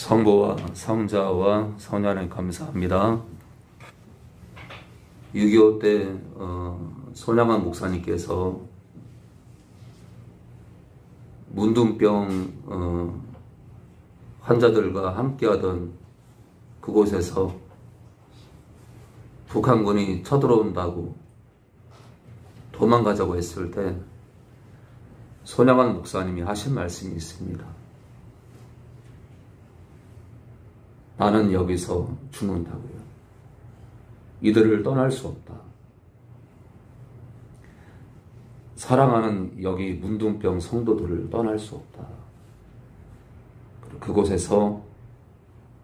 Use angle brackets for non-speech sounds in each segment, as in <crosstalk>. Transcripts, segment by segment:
성부와 성자와 성자에 감사합니다. 6.25때 어, 손양한 목사님께서 문둥병 어, 환자들과 함께하던 그곳에서 북한군이 쳐들어온다고 도망가자고 했을 때 손양한 목사님이 하신 말씀이 있습니다. 나는 여기서 죽는다고요. 이들을 떠날 수 없다. 사랑하는 여기 문둥병 성도들을 떠날 수 없다. 그곳에서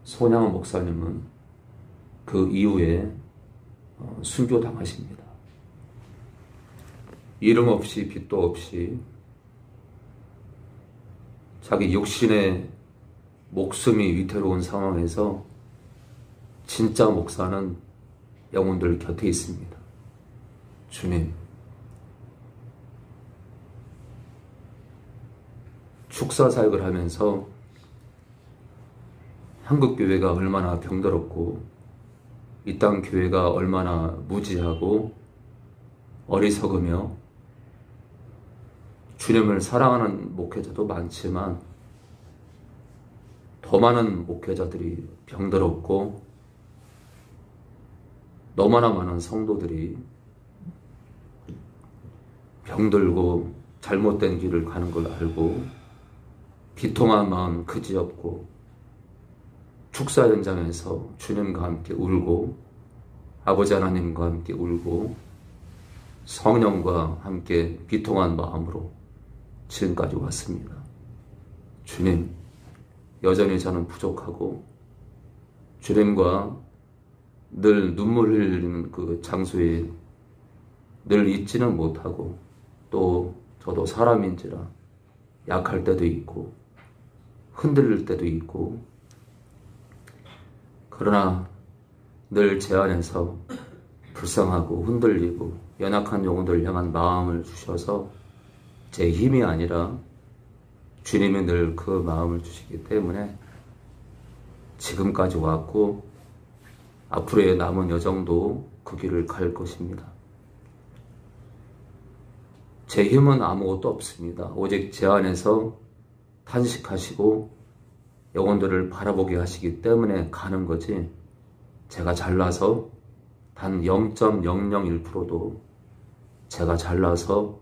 손양원 목사님은 그 이후에 어, 순교당하십니다. 이름 없이 빛도 없이 자기 육신의 목숨이 위태로운 상황에서 진짜 목사는 영혼들 곁에 있습니다. 주님, 축사 사역을 하면서 한국 교회가 얼마나 병들었고 이 땅 교회가 얼마나 무지하고 어리석으며 주님을 사랑하는 목회자도 많지만 더 많은 목회자들이 병들었고 너무나 많은 성도들이 병들고 잘못된 길을 가는 걸 알고 비통한 마음 그지없고 축사 현장에서 주님과 함께 울고 아버지 하나님과 함께 울고 성령과 함께 비통한 마음으로 지금까지 왔습니다. 주님, 여전히 저는 부족하고 주님과 늘 눈물 흘리는 그 장소에 늘 있지는 못하고 또 저도 사람인지라 약할 때도 있고 흔들릴 때도 있고 그러나 늘 제 안에서 불쌍하고 흔들리고 연약한 영혼들 향한 마음을 주셔서 제 힘이 아니라 주님이 늘 그 마음을 주시기 때문에 지금까지 왔고 앞으로의 남은 여정도 그 길을 갈 것입니다. 제 힘은 아무것도 없습니다. 오직 제 안에서 탄식하시고 영혼들을 바라보게 하시기 때문에 가는 거지 제가 잘나서 단 0.001%도 제가 잘나서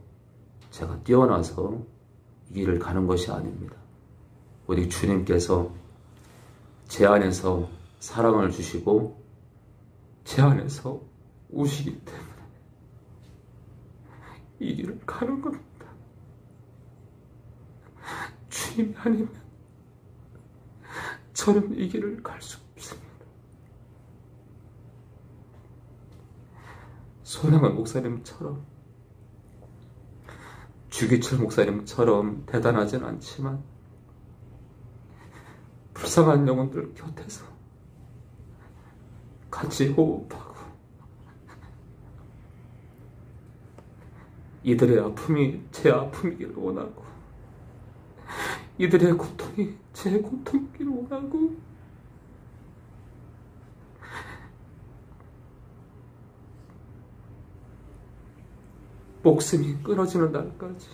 제가 뛰어나서 이 길을 가는 것이 아닙니다. 오직 주님께서 제 안에서 사랑을 주시고 제 안에서 우시기 때문에 이 길을 가는 겁니다. 주님이 아니면 저는 이 길을 갈 수 없습니다. 손양한 목사님처럼 주기철 목사님처럼 대단하진 않지만 불쌍한 영혼들 곁에서 같이 호흡하고 이들의 아픔이 제 아픔이기를 원하고 이들의 고통이 제 고통이기를 원하고 목숨이 끊어지는 날까지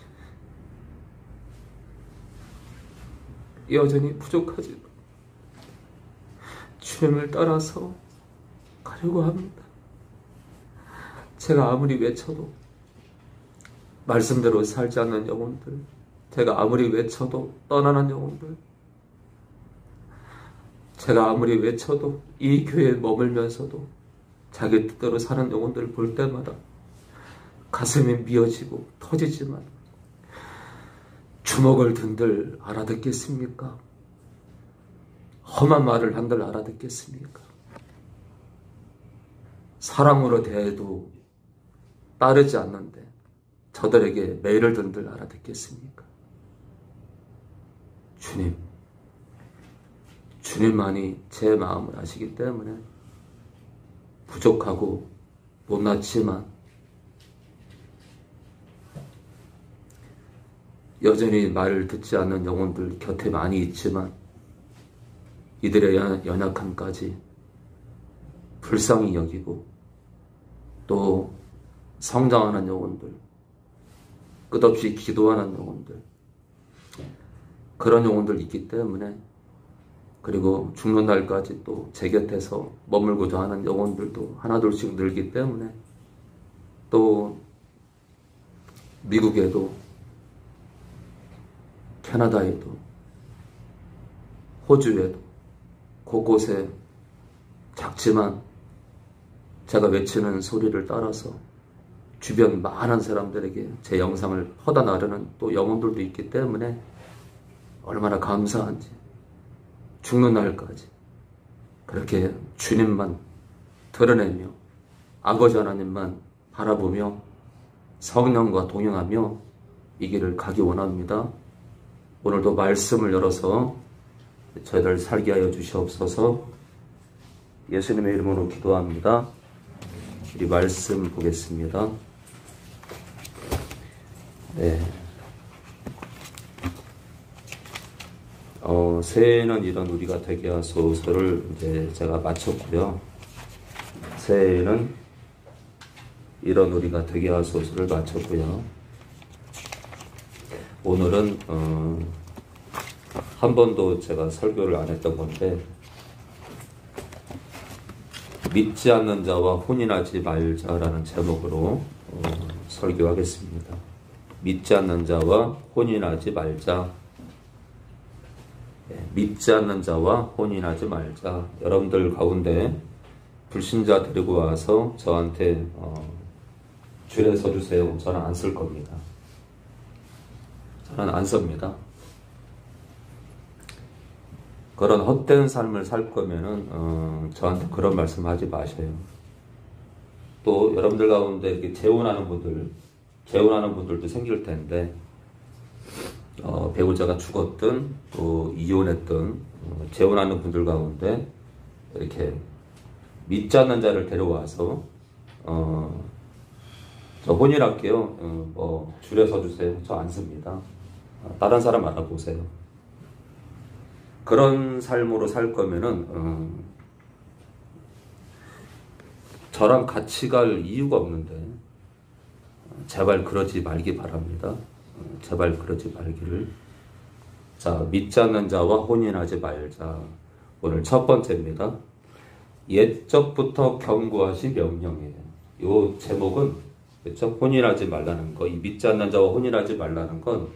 여전히 부족하지만 주님을 따라서 가려고 합니다. 제가 아무리 외쳐도 말씀대로 살지 않는 영혼들, 제가 아무리 외쳐도 떠나는 영혼들, 제가 아무리 외쳐도 이 교회에 머물면서도 자기 뜻대로 사는 영혼들을 볼 때마다 가슴이 미어지고 터지지만 주먹을 든들 알아듣겠습니까? 험한 말을 한들 알아듣겠습니까? 사랑으로 대해도 따르지 않는데 저들에게 매를 든들 알아듣겠습니까? 주님, 주님만이 제 마음을 아시기 때문에 부족하고 못났지만 여전히 말을 듣지 않는 영혼들 곁에 많이 있지만 이들의 연약함까지 불쌍히 여기고 또 성장하는 영혼들, 끝없이 기도하는 영혼들, 그런 영혼들 있기 때문에 그리고 죽는 날까지 또 제 곁에서 머물고자 하는 영혼들도 하나둘씩 늘기 때문에 또 미국에도 캐나다에도 호주에도 곳곳에 작지만 제가 외치는 소리를 따라서 주변 많은 사람들에게 제 영상을 퍼다 나르는 또 영혼들도 있기 때문에 얼마나 감사한지 죽는 날까지 그렇게 주님만 드러내며 아버지 하나님만 바라보며 성령과 동행하며 이 길을 가기 원합니다. 오늘도 말씀을 열어서 저희들 살게 하여 주시옵소서 예수님의 이름으로 기도합니다. 우리 말씀 보겠습니다. 네. 어, 새해에는 이런 우리가 되게 하소서를 이제 제가 마쳤고요. 새해에는 이런 우리가 되게 하소서를 마쳤고요. 오늘은 어, 한 번도 제가 설교를 안 했던 건데 믿지 않는 자와 혼인하지 말자라는 제목으로 어, 설교하겠습니다. 믿지 않는 자와 혼인하지 말자. 네, 믿지 않는 자와 혼인하지 말자. 여러분들 가운데 불신자 데리고 와서 저한테 어, 줄에 서주세요. 저는 안 쓸 겁니다. 저는 안 씁니다. 그런 헛된 삶을 살 거면은 어, 저한테 그런 말씀 하지 마셔요. 또 여러분들 가운데 이렇게 재혼하는 분들, 재혼하는 분들도 생길 텐데 어, 배우자가 죽었든 또 이혼했든 어, 재혼하는 분들 가운데 이렇게 믿지 않는 자를 데려와서 어, 저 혼인할게요. 어, 뭐 줄에 서주세요. 저 안 씁니다. 어, 다른 사람 알아보세요. 그런 삶으로 살 거면은 어, 저랑 같이 갈 이유가 없는데 제발 그러지 말기 바랍니다. 어, 제발 그러지 말기를. 자 믿지 않는 자와 혼인하지 말자. 오늘 첫 번째입니다. 옛적부터 경고하시 명령이에요. 이 제목은 그렇죠? 혼인하지 말라는 거, 이 믿지 않는 자와 혼인하지 말라는 건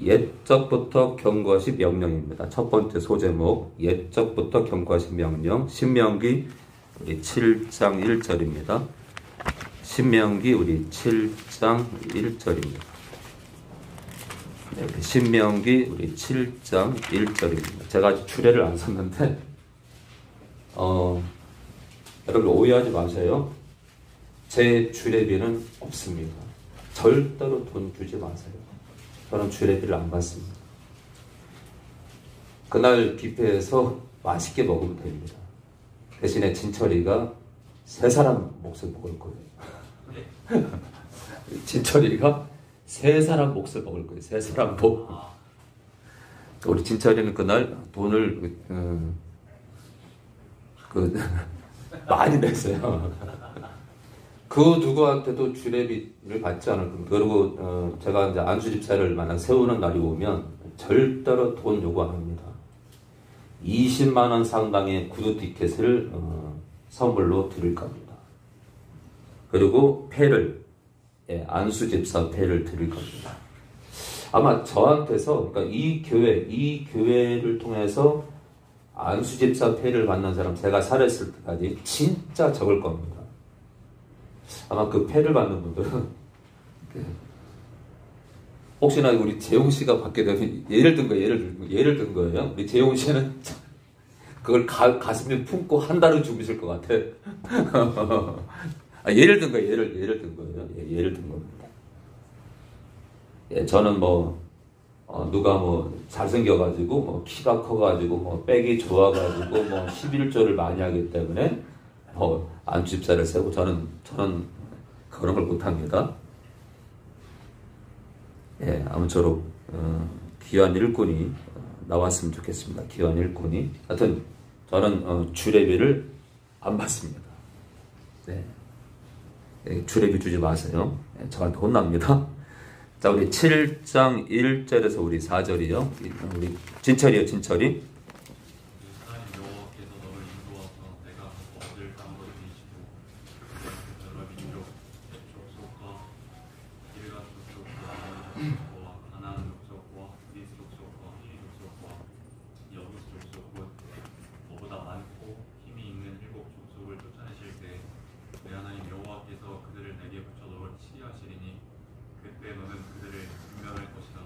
옛적부터 경고하신 명령입니다. 첫 번째 소제목, 옛적부터 경고하신 명령, 신명기 우리 7장 1절입니다. 신명기 우리 7장 1절입니다. 네, 신명기 우리 7장 1절입니다. 제가 주례를 안 썼는데, 어, 여러분 오해하지 마세요. 제 주례비는 없습니다. 절대로 돈 주지 마세요. 저는 주례비를 안 받습니다. 그날 뷔페에서 맛있게 먹으면 됩니다. 대신에 진철이가 세 사람 몫을 먹을 거예요. <laughs> 진철이가 세 사람 몫을 먹을 거예요. 세 사람 목. 우리 진철이는 그날 돈을 그, 그 <laughs> 많이 냈어요. 그 누구한테도 주례비를 받지 않을 겁니다. 그리고 어, 제가 이제 안수집사를 만약 세우는 날이 오면 절대로 돈 요구 안 합니다. 20만 원 상당의 구두 티켓을 어, 선물로 드릴 겁니다. 그리고 패를 예, 안수집사 패를 드릴 겁니다. 아마 저한테서 그러니까 이 교회 이 교회를 통해서 안수집사 패를 받는 사람 제가 살았을 때까지 진짜 적을 겁니다. 아마 그 패를 받는 분들은 혹시나 우리 재용 씨가 받게 되면 예를 든 거 예를 든 예를 든 거예요. 우리 재용 씨는 <laughs> 그걸 가, 가슴에 품고 한 달을 주무실 것 같아. <laughs> 아, 예를 든 거 예를 예를 든 거예요. 예, 예를 든 겁니다. 예, 저는 뭐 어, 누가 뭐 잘생겨가지고 뭐 키가 커가지고 뭐 백이 좋아가지고 뭐 11조를 많이 하기 때문에 뭐 안주집사를 세고 저는 저는 그런 걸 못합니다. 예, 아무쪼록 어, 귀한 일꾼이 나왔으면 좋겠습니다. 기원 일꾼이. 하여튼 저는 어, 주례비를 안 받습니다. 네. 네, 주례비 주지 마세요. 네, 저한테 혼납니다. 자, 우리 7장 1절에서 우리 4절이요. 우리 진철이요, 진철이. 하나님 여호와께서 너를 인도하사 내가 얻을 땅으로 이시고 여러 민족 족속과 기르가 족속과 족속과 가나안 족속과 그리스 족속과 히 족속과 여부스 족속 곧 너보다 많고 힘이 있는 일곱 족속을 쫓아내실 때 내 하나님 여호와께서 그들을 내게 붙여 너를 치리하시리니 그때 너는 그들을 분멸할 것이다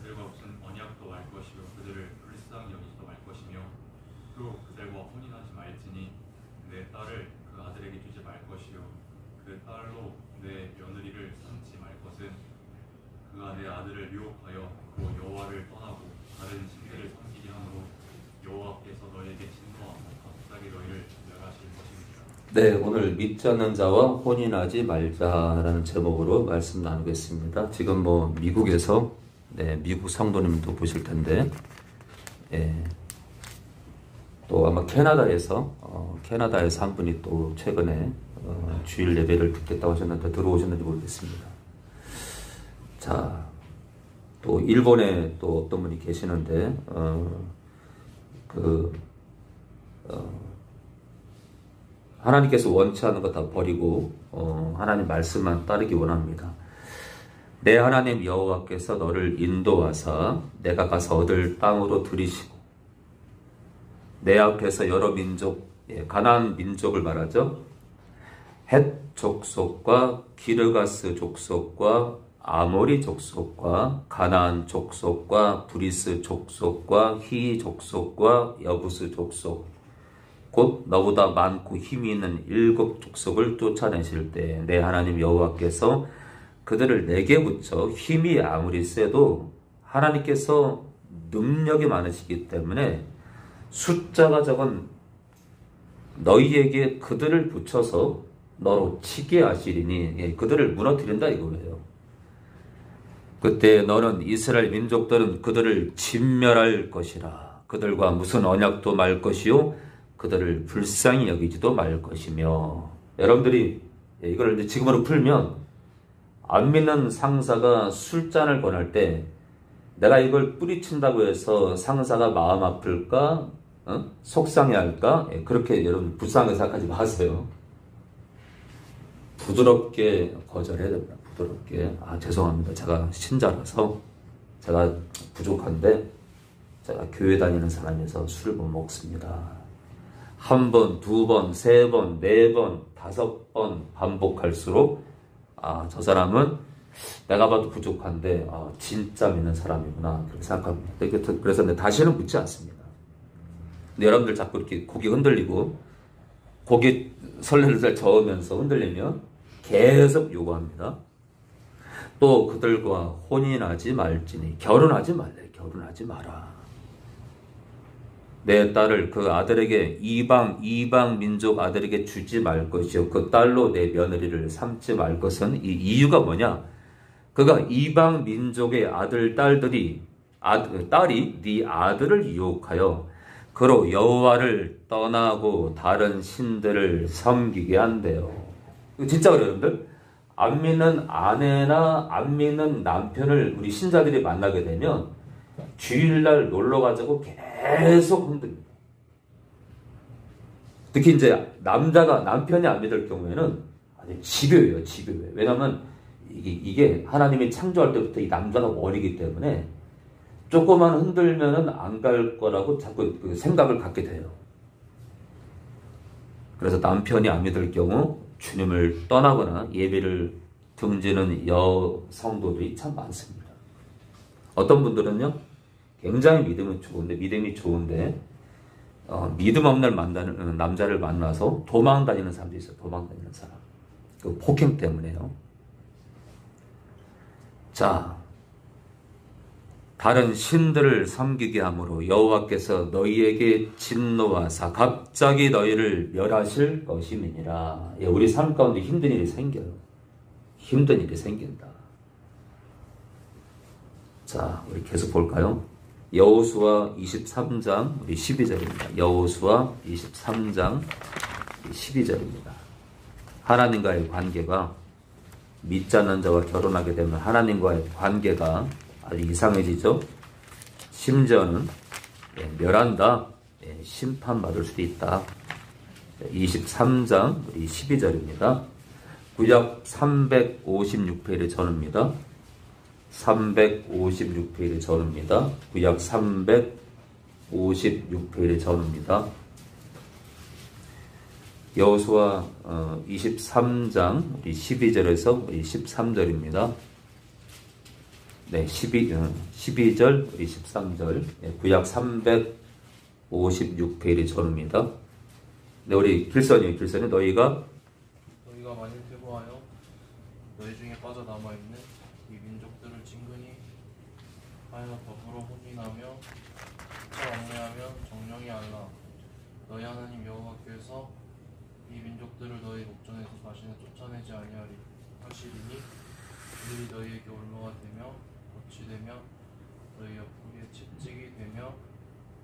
그들과 무슨 언약도 말 것이요 그들을 불쌍히 여기지도 말 것이며 또 그들과 혼인 하지 말지니 내 딸을 그 아들에게 주지 말 것이요 그 딸로 내 며느리를 삼지 말 것은 그가 내 아들을 유혹하여 그 여호와를 떠나고 다른 신들을 섬기게 하므로 여호와께서 너에게 진노하고 갑자기 너희를 멸하실 것입니다. 네, 오늘 믿지 않는 자와 혼인하지 말자라는 제목으로 말씀 나누겠습니다. 지금 뭐 미국에서 네, 미국 성도님도 보실 텐데, 예, 또 아마 캐나다에서 어, 캐나다에서 한 분이 또 최근에 어, 주일 예배를 듣겠다고 하셨는데 들어오셨는지 모르겠습니다. 자, 또 일본에 또 어떤 분이 계시는데, 어, 그 어, 하나님께서 원치 않는 거 다 버리고 어, 하나님 말씀만 따르기 원합니다. 내 하나님 여호와께서 너를 인도하사 내가 가서 얻을 땅으로 들이시고 내 앞에서 여러 민족 예, 가나안 민족을 말하죠. 헷 족속과 기르가스 족속과 아모리 족속과 가나안 족속과 브리스 족속과 히위 족속과 여부스 족속 곧 너보다 많고 힘이 있는 일곱 족속을 쫓아내실 때 내 하나님 여호와께서 그들을 내게 붙여 힘이 아무리 세도 하나님께서 능력이 많으시기 때문에 숫자가 적은 너희에게 그들을 붙여서 너로 치게 하시리니 예, 그들을 무너뜨린다 이거예요. 그때 너는 이스라엘 민족들은 그들을 진멸할 것이라. 그들과 무슨 언약도 말 것이요. 그들을 불쌍히 여기지도 말 것이며. 여러분들이 예, 이걸 이제 지금으로 풀면 안 믿는 상사가 술잔을 권할 때 내가 이걸 뿌리친다고 해서 상사가 마음 아플까? 어? 속상해할까? 예, 그렇게 여러분 불쌍하게 생각하지 마세요. 부드럽게 거절해야 됩니다. 부드럽게. 아, 죄송합니다. 제가 신자라서 제가 부족한데 제가 교회 다니는 사람이어서 술을 못 먹습니다. 한 번, 두 번, 세 번, 네 번, 다섯 번 반복할수록 아, 저 사람은 내가 봐도 부족한데 아, 진짜 믿는 사람이구나 그렇게 생각합니다. 그래서 내 다시는 묻지 않습니다. 근데 여러분들 자꾸 이렇게 고개 흔들리고 고개 설레를 저으면서 흔들리면 계속 요구합니다. 또 그들과 혼인하지 말지니 결혼하지 말래 결혼하지 마라. 내 딸을 그 아들에게 이방 이방 민족 아들에게 주지 말 것이요 그 딸로 내 며느리를 삼지 말 것은 이 이유가 뭐냐? 그가 이방 민족의 아들 딸들이 아, 딸이 네 아들을 유혹하여 그로 여호와를 떠나고 다른 신들을 섬기게 한대요. 진짜 그래요, 여러분들? 안 믿는 아내나 안 믿는 남편을 우리 신자들이 만나게 되면 주일날 놀러 가자고 계속 흔듭니다. 특히 이제 남자가 남편이 안 믿을 경우에는 집요해요, 집요해. 왜냐면 이게, 이게 하나님이 창조할 때부터 이 남자가 머리기 때문에 조금만 흔들면은 안 갈 거라고 자꾸 그 생각을 갖게 돼요. 그래서 남편이 안 믿을 경우 주님을 떠나거나 예배를 등지는 여성도들이 참 많습니다. 어떤 분들은요, 굉장히 믿음이 좋은데, 믿음이 좋은데, 어, 믿음 없는 만나는, 남자를 만나서 도망 다니는 사람도 있어요. 도망 다니는 사람. 그 폭행 때문에요. 자, 다른 신들을 섬기게 함으로 여호와께서 너희에게 진노하사 갑자기 너희를 멸하실 것임이니라. 예, 우리 삶 가운데 힘든 일이 생겨요. 힘든 일이 생긴다. 자, 우리 계속 볼까요? 여호수아 23장 우리 12절입니다. 여호수아 23장 12절입니다. 하나님과의 관계가 믿지 않는 자와 결혼하게 되면 하나님과의 관계가 아주 이상해지죠. 심지어는 예, 멸한다, 예, 심판받을 수도 있다. 23장 12절입니다. 구약 356페이지 전입니다. 356페이지 전입니다. 구약 356페이지 전입니다. 여호수아 23장 12절에서 13절입니다. 네, 12, 12절, 23절, 구약 356페이지 전입니다. 네, 우리 길선이, 길선이. 너희가 너희가 만일 퇴보하여 너희 중에 빠져남아 있는 이 민족들을 친근히 하여 더불어 혼인하며 피차 왕래하며 정령이 알라. 너희 하나님 여호와께서 이 민족들을 너희 목전에서 다시는 쫓아내지 아니하리. 하시리니 그들이 너희에게 올무가 되며 되며 너희 옆구리에 채찍이 되며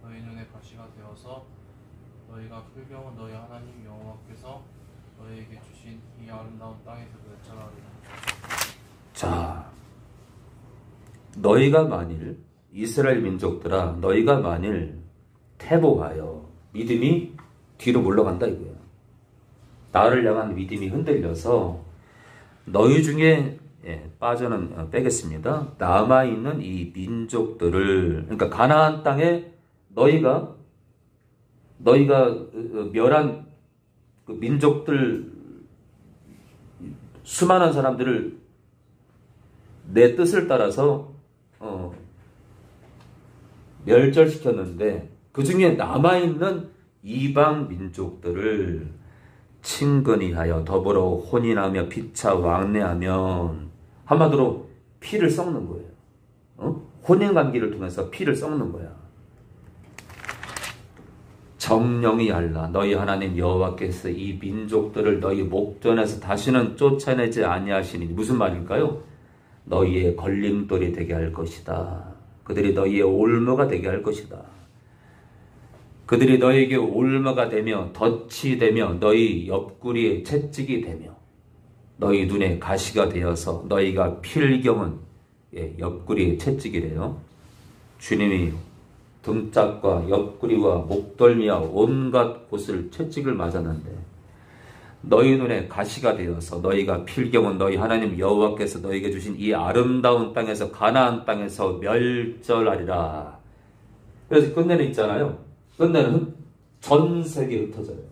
너희 눈에 가시가 되어서 너희가 풀경은 너희 하나님 여호와께서 너희에게 주신 이 아름다운 땅에서 멸절하리라. 자, 너희가 만일 이스라엘 민족들아, 너희가 만일 태보하여 믿음이 뒤로 물러간다 이거야. 나를 향한 믿음이 흔들려서 너희 중에 예, 빠져는 어, 빼겠습니다. 남아 있는 이 민족들을 그러니까 가나안 땅에 너희가 너희가 어, 어, 멸한 그 민족들 수많은 사람들을 내 뜻을 따라서 어, 멸절시켰는데 그 중에 남아 있는 이방 민족들을 친근히 하여 더불어 혼인하며 피차 왕래하면 한마디로 피를 썩는 거예요. 어? 혼인 관계를 통해서 피를 썩는 거야. 정령이 알라 너희 하나님 여호와께서 이 민족들을 너희 목전에서 다시는 쫓아내지 아니하시니 무슨 말일까요? 너희의 걸림돌이 되게 할 것이다. 그들이 너희의 올무가 되게 할 것이다. 그들이 너희에게 올무가 되며 덫이 되며 너희 옆구리에 채찍이 되며 너희 눈에 가시가 되어서 너희가 필경은 예, 옆구리에 채찍이래요. 주님이 등짝과 옆구리와 목덜미와 온갖 곳을 채찍을 맞았는데 너희 눈에 가시가 되어서 너희가 필경은 너희 하나님 여호와께서 너희에게 주신 이 아름다운 땅에서 가나안 땅에서 멸절하리라. 그래서 끝내는 있잖아요. 끝내는 전 세계에 흩어져요.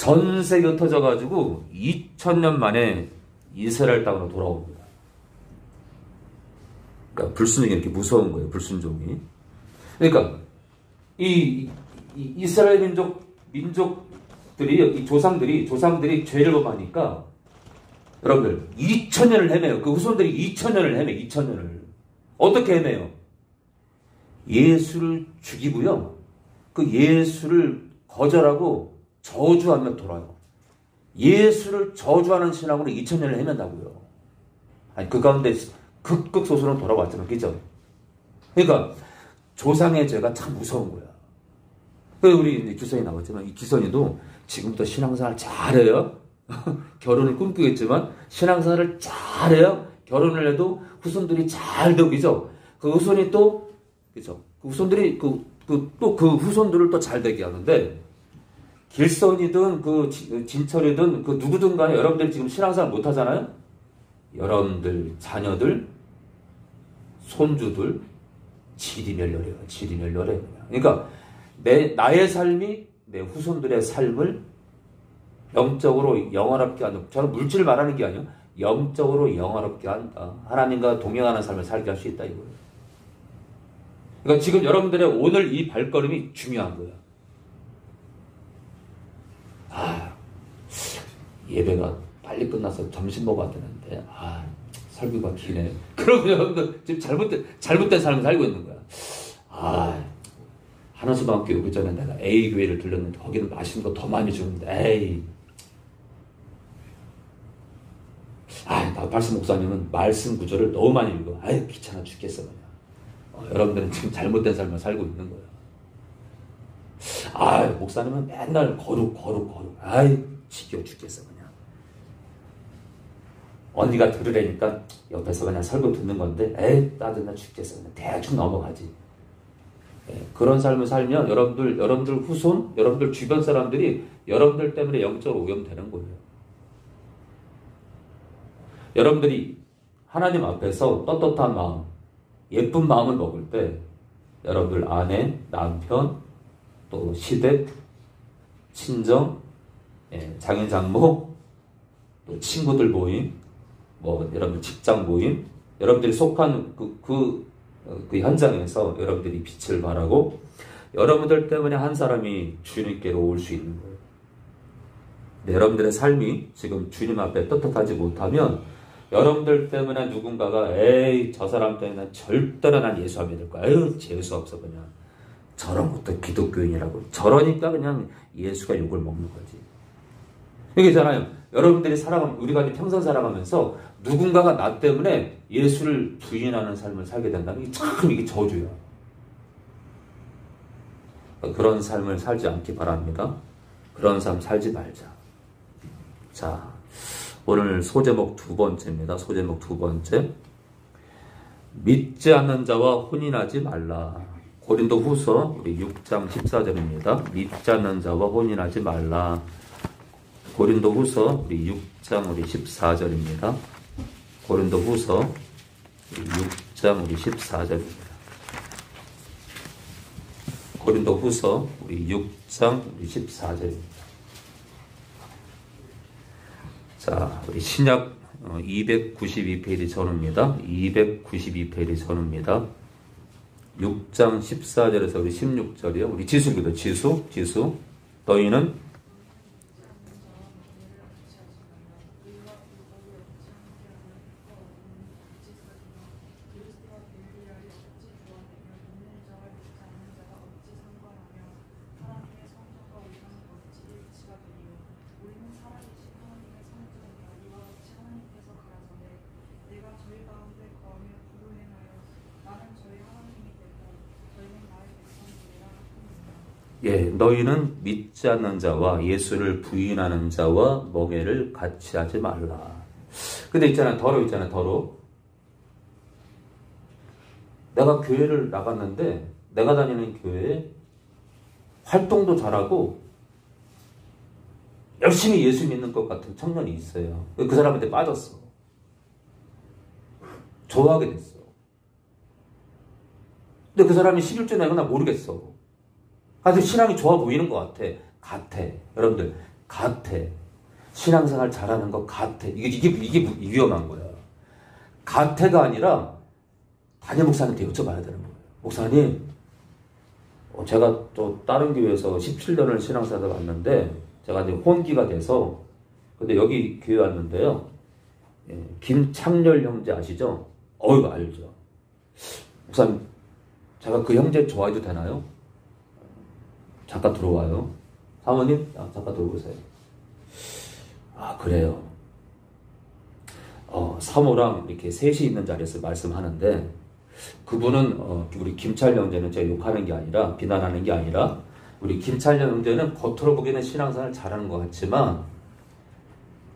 전 세계에 흩어져 가지고 2000년 만에 이스라엘 땅으로 돌아옵니다. 그러니까 불순종이 이렇게 무서운 거예요. 불순종이. 그러니까 이, 이 이스라엘 민족 민족들이 이 조상들이 조상들이 죄를 범하니까 여러분들 2000년을 헤매요. 그 후손들이 2000년을 헤매. 2000년을 어떻게 헤매요? 예수를 죽이고요. 그 예수를 거절하고 저주하며 돌아요. 예수를 저주하는 신앙으로 2000년을 헤맨다고요. 아니 그 가운데 극극소수는 돌아왔잖아요. 그죠? 그러니까 조상의 죄가 참 무서운 거야. 그 우리 기선이 나왔지만 이 기선이도 지금부터 신앙생활 잘해요. <laughs> 결혼을 꿈꾸겠지만 신앙생활을 잘해요. 결혼을 해도 후손들이 잘 되고 그죠? 그 후손이 또 그죠? 그 후손들이 그그또그 후손들을 또 잘 되게 하는데 길선이든 그 진철이든 그 누구든 간에 여러분들이 지금 신앙생활 못 하잖아요? 여러분들 자녀들 손주들 지리멸렬해요. 지리멸렬해요. 그러니까 내 나의 삶이 내 후손들의 삶을 영적으로 영원롭게 하는 저는 물질을 말하는 게 아니에요. 영적으로 영원롭게 한다. 하나님과 동행하는 삶을 살게 할 수 있다 이거예요. 그러니까 지금 여러분들의 오늘 이 발걸음이 중요한 거예요. 아, 예배가 빨리 끝나서 점심 먹어야 되는데, 아, 설교가 기네. <laughs> 그러면 여러분들 지금 잘못된, 잘못된 삶을 살고 있는 거야. 아, 하나수방학교 그 전에 내가 A 교회를 들렸는데, 거기는 맛있는 거 더 많이 주는데, 에이. 아, 아, 발스 목사님은 말씀 구절을 너무 많이 읽어. 아유, 귀찮아 죽겠어. 어, 여러분들은 지금 잘못된 삶을 살고 있는 거야. 아, 목사님은 맨날 거룩, 거룩, 거룩. 아이, 지겨워 죽겠어, 그냥. 언니가 들으려니까 옆에서 그냥 설교 듣는 건데, 에이, 따뜻나 죽겠어. 그냥 대충 넘어가지. 예, 그런 삶을 살면 여러분들, 여러분들 후손, 여러분들 주변 사람들이 여러분들 때문에 영적으로 오염되는 거예요. 여러분들이 하나님 앞에서 떳떳한 마음, 예쁜 마음을 먹을 때 여러분들 아내, 남편, 또 시댁, 친정, 예, 장인 장모, 또 친구들 모임, 뭐 여러분들 직장 모임, 여러분들이 속한 그, 그, 어, 그 현장에서 여러분들이 빛을 발하고 여러분들 때문에 한 사람이 주님께로 올 수 있는 거예요. 여러분들의 삶이 지금 주님 앞에 떳떳하지 못하면 여러분들 때문에 누군가가 에이 저 사람 때문에 절대로 난 예수 안 믿을 거야. 에휴 재수 없어 그냥. 저런 것도 기독교인이라고. 저러니까 그냥 예수가 욕을 먹는 거지. 이게잖아요. 여러분들이 살아가면 우리가 평생 살아가면서 누군가가 나 때문에 예수를 부인하는 삶을 살게 된다는 게 참 이게 저주야. 그런 삶을 살지 않기 바랍니다. 그런 삶 살지 말자. 자, 오늘 소제목 두 번째입니다. 소제목 두 번째. 믿지 않는 자와 혼인하지 말라. 고린도 후서 우리 6장 14절입니다. 믿지 않는 자와 혼인하지 말라. 고린도 후서 우리 6장 우리 14절입니다. 고린도 후서 6장 우리 14절입니다. 고린도 후서 우리 6장 우리 14절입니다. 자, 우리 신약 292페이지 어, 전후입니다. 292페이지 전후입니다. 6장 14절에서 우리 16절이요. 우리 지수입니다. 지수, 지수. 너희는 믿지 않는 자와 예수를 부인하는 자와 멍해를 같이 하지 말라. 근데 있잖아, 더러 있잖아, 더러. 내가 교회를 나갔는데, 내가 다니는 교회에 활동도 잘하고, 열심히 예수 믿는 것 같은 청년이 있어요. 그 사람한테 빠졌어. 좋아하게 됐어. 근데 그 사람이 11조 내거나 모르겠어. 아주 신앙이 좋아 보이는 것 같아. 같아. 여러분들, 같아. 신앙생활 잘하는 것 같아. 이게, 이게, 이게 위험한 거야. 같아가 아니라 담임 목사님한테 여쭤봐야 되는 거예요. 목사님, 어, 제가 또 다른 교회에서 17년을 신앙생활을 왔는데, 제가 이제 혼기가 돼서, 근데 여기 교회 왔는데요. 예, 김창렬 형제 아시죠? 어이구, 알죠. 목사님, 제가 그 형제 좋아해도 되나요? 잠깐 들어와요. 사모님, 아, 잠깐 들어오세요. 아, 그래요. 어, 사모랑 이렇게 셋이 있는 자리에서 말씀하는데, 그분은, 어, 우리 김철 형제는 제가 욕하는 게 아니라, 비난하는 게 아니라, 우리 김철 형제는 겉으로 보기에는 신앙생활 잘하는 것 같지만,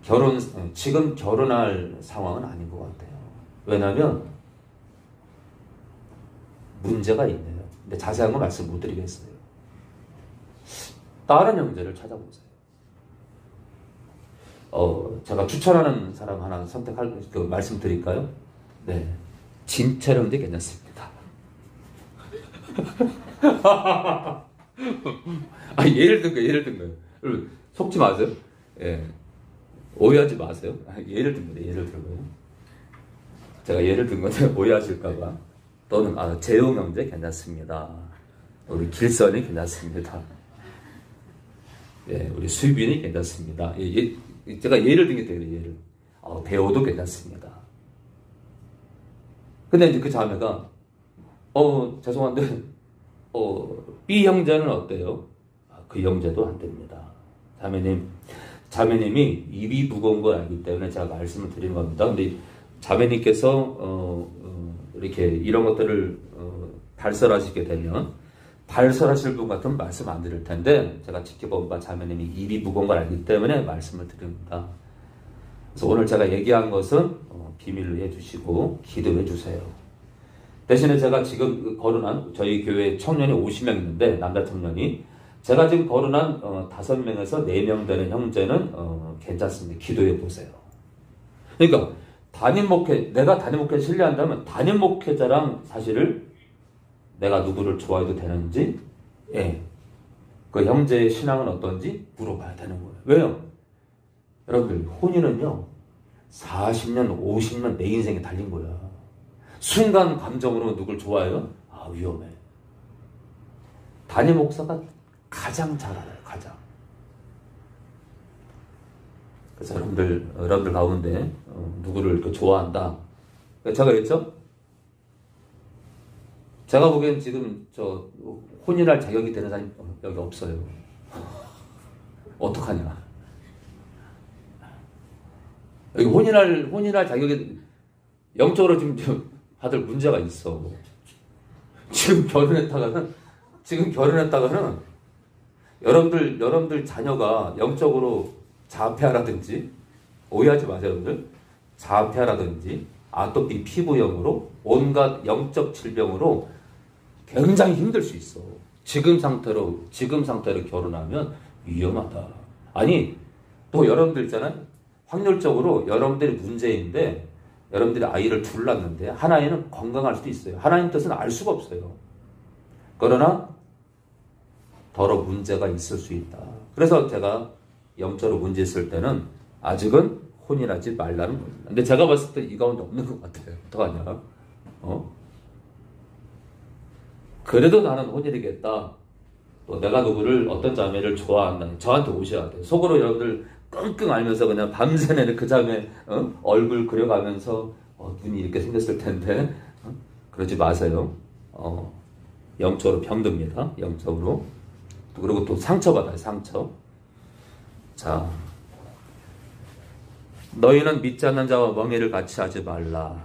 결혼, 지금 결혼할 상황은 아닌 것 같아요. 왜냐면, 문제가 있네요. 근데 자세한 건 말씀 못 드리겠어요. 다른 형제를 찾아보세요. 어, 제가 추천하는 사람 하나 선택할, 그 말씀 드릴까요? 네. 진철 형제 괜찮습니다. <laughs> 아, 예를 든 거, 예를 든. 여러분, 속지 마세요. 예. 오해하지 마세요. 아, 예를 든 거예요, 예를 든 거예요. 제가 예를 든 건데 <laughs> 오해하실까봐. 또는, 아, 재용 형제 괜찮습니다. 우리 길선이 괜찮습니다. 예, 우리 수빈이 괜찮습니다. 예, 예, 제가 예를 든 게 되요 예를. 어, 배우도 괜찮습니다. 근데 이제 그 자매가, 어, 죄송한데, 어, B 형제는 어때요? 아, 그 형제도 안 됩니다. 자매님, 자매님이 입이 무거운 걸 알기 때문에 제가 말씀을 드리는 겁니다. 근데 자매님께서 어, 어, 이렇게 이런 것들을 어, 발설하시게 되면 발설하실 분 같으면 말씀 안 드릴 텐데 제가 지켜본 바 자매님이 입이 무거운 걸 알기 때문에 말씀을 드립니다. 그래서 오늘 제가 얘기한 것은 어, 비밀로 해주시고 기도해 주세요. 대신에 제가 지금 거론한 저희 교회 청년이 50명 있는데 남자 청년이 제가 지금 거론한 어, 5명에서 4명 되는 형제는 어, 괜찮습니다. 기도해 보세요. 그러니까 담임 목회 내가 담임 목회 신뢰한다면 담임 목회자랑 사실을 내가 누구를 좋아해도 되는지 예. 그 형제의 신앙은 어떤지 물어봐야 되는 거예요. 왜요? 여러분들 혼인은요 40년 50년 내 인생에 달린 거야. 순간 감정으로 누굴 좋아해요? 아 위험해. 담임 목사가 가장 잘 알아요. 가장. 그래서 여러분들 여러분들 가운데 어, 누구를 이렇게 좋아한다. 제가 그랬죠? 제가 보기엔 지금 저 혼인할 자격이 되는 사람이 여기 없어요. 어떡하냐? 여기 혼인할 혼인할 자격이 영적으로 지금 다들 문제가 있어. 지금 결혼했다가는 지금 결혼했다가는 여러분들 여러분들 자녀가 영적으로 자폐하라든지 오해하지 마세요, 여러분들. 자폐하라든지 아토피 피부염으로 온갖 영적 질병으로 굉장히 힘들 수 있어. 지금 상태로 지금 상태로 결혼하면 위험하다. 아니 또 여러분들 있잖아요. 확률적으로 여러분들이 문제인데 여러분들이 아이를 둘 낳는데 하나이는 건강할 수도 있어요. 하나님 뜻은 알 수가 없어요. 그러나 더러 문제가 있을 수 있다. 그래서 제가 영적으로 문제 있을 때는 아직은 혼인하지 말라는 겁니다. 근데 제가 봤을 때 이 가운데 없는 것 같아요. 어떡하냐? 어? 그래도 나는 혼인이겠다. 또 내가 누구를 어떤 자매를 좋아한다. 저한테 오셔야 돼. 속으로 여러분들 끙끙 앓면서 그냥 밤새 내는 그 자매 어? 얼굴 그려가면서 어, 눈이 이렇게 생겼을 텐데 어? 그러지 마세요. 어, 영적으로 병듭니다. 영적으로. 그리고 또 상처받아요. 상처. 자, 너희는 믿지 않는 자와 멍해를 같이 하지 말라.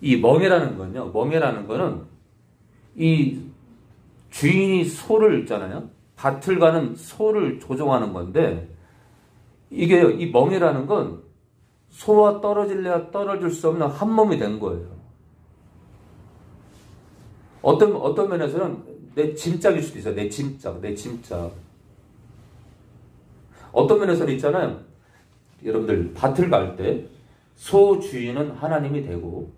이 멍해라는 건요. 멍해라는 거는 이 주인이 소를 있잖아요. 밭을 가는 소를 조종하는 건데 이게 이 멍해라는 건 소와 떨어질래야 떨어질 수 없는 한 몸이 된 거예요. 어떤 어떤 면에서는 내 짐짝일 수도 있어요. 내 짐짝, 내 짐짝. 어떤 면에서는 있잖아요. 여러분들 밭을 갈 때 소 주인은 하나님이 되고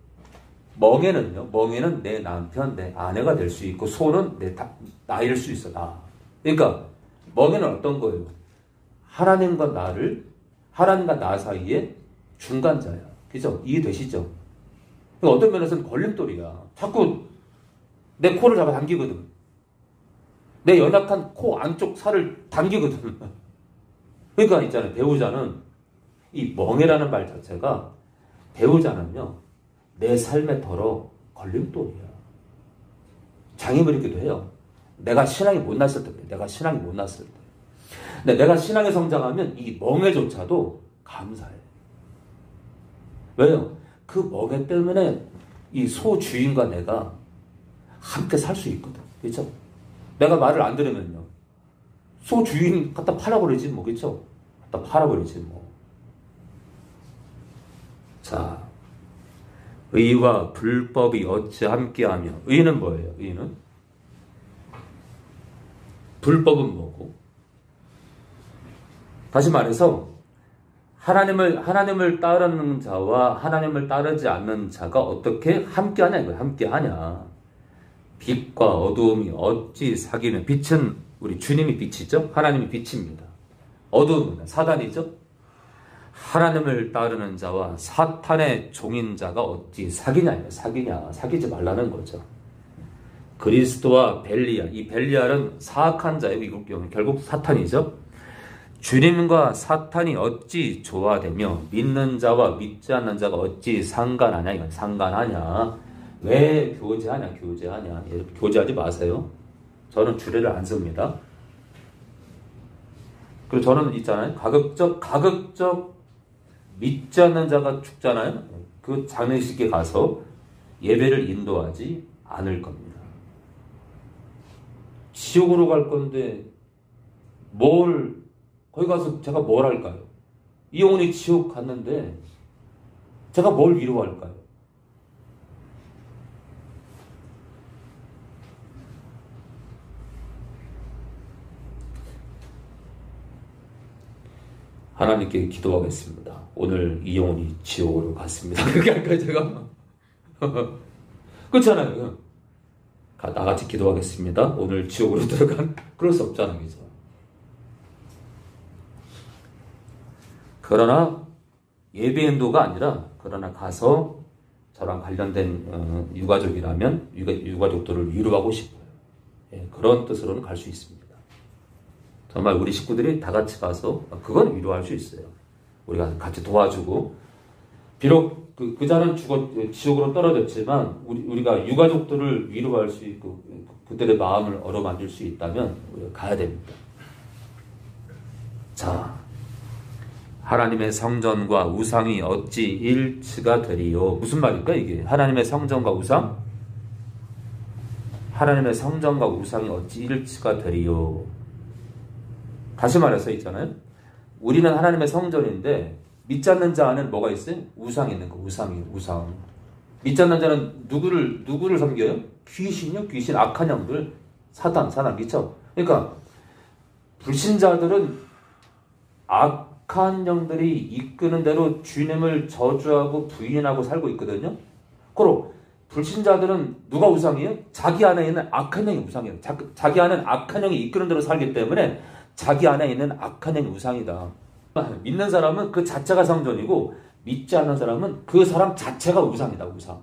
멍에는요. 멍에는 내 남편, 내 아내가 될 수 있고 소는 내 다, 나일 수 있어. 나. 그러니까 멍에는 어떤 거예요? 하나님과 나를 하나님과 나 사이에 중간자야. 그죠? 이해되시죠? 그러니까 어떤 면에서는 걸림돌이야. 자꾸 내 코를 잡아 당기거든. 내 연약한 코 안쪽 살을 당기거든. <laughs> 그러니까 있잖아요. 배우자는 이 멍해라는 말 자체가 배우자는요. 내 삶에 더러 걸림돌이야. 장애물이기도 해요. 내가 신앙이 못 났을 때. 내가 신앙이 못 났을 때. 근데 내가 신앙에 성장하면 이 멍해조차도 감사해. 왜요? 그 멍해 때문에 이 소 주인과 내가 함께 살 수 있거든. 그렇죠? 내가 말을 안 들으면요. 소 주인 갖다 팔아버리지 뭐 그렇죠? 갖다 팔아버리지 뭐. 자, 의와 불법이 어찌 함께하며 의는 뭐예요? 의는 불법은 뭐고? 다시 말해서 하나님을 하나님을 따르는 자와 하나님을 따르지 않는 자가 어떻게 함께하냐 이거예요. 함께하냐. 빛과 어두움이 어찌 사귀는 빛은 우리 주님이 빛이죠. 하나님이 빛입니다. 어두움은 사단이죠. 하나님을 따르는 자와 사탄의 종인 자가 어찌 사귀냐 사귀냐 사귀지 말라는 거죠. 그리스도와 벨리알 이 벨리알은 사악한 자예요. 이국 경우 결국 사탄이죠. 주님과 사탄이 어찌 조화되며 믿는 자와 믿지 않는 자가 어찌 상관하냐 이건 상관하냐 왜 교제하냐 교제하냐 교제하지 마세요. 저는 주례를 안 씁니다. 그리고 저는 있잖아요. 가급적, 가급적 믿지 않는 자가 죽잖아요. 그 장례식에 가서 예배를 인도하지 않을 겁니다. 지옥으로 갈 건데 뭘 거기 가서 제가 뭘 할까요? 이 영혼이 지옥 갔는데 제가 뭘 위로할까요? 하나님께 기도하겠습니다. 오늘 이 영혼이 지옥으로 갔습니다. <laughs> 그렇게 할까요, 제가? <laughs> 그렇잖아요. 나같이 기도하겠습니다. 오늘 지옥으로 <laughs> 들어간, 그럴 수 없잖아요. 그죠? 그러나 예배 인도가 아니라, 그러나 가서 저랑 관련된 어, 유가족이라면 유가, 족들을 위로하고 싶어요. 예, 그런 뜻으로는 갈 수 있습니다. 정말 우리 식구들이 다 같이 가서 그건 위로할 수 있어요. 우리가 같이 도와주고 비록 그, 그 자는 죽었 지옥으로 떨어졌지만 우리, 우리 가 유가족들을 위로할 수 있고 그들의 마음을 어루만질 수 있다면 우리가 가야 됩니다. 자, 하나님의 성전과 우상이 어찌 일치가 되리요? 무슨 말일까 이게? 하나님의 성전과 우상? 하나님의 성전과 우상이 어찌 일치가 되리요? 다시 말해서 있잖아요. 우리는 하나님의 성전인데 믿지 않는 자 안에는 뭐가 있어요? 우상이 있는 거. 우상이 우상. 믿지 않는 자는 누구를 누구를 섬겨요? 귀신요? 귀신 악한 영들 사단 사단 미쳐. 그러니까 불신자들은 악한 영들이 이끄는 대로 주님을 저주하고 부인하고 살고 있거든요. 그럼 불신자들은 누가 우상이에요? 자기 안에 있는 악한 영이 우상이에요. 자, 자기 안에 악한 영이 이끄는 대로 살기 때문에 자기 안에 있는 악한 행 우상이다. 믿는 사람은 그 자체가 성전이고 믿지 않는 사람은 그 사람 자체가 우상이다. 우상.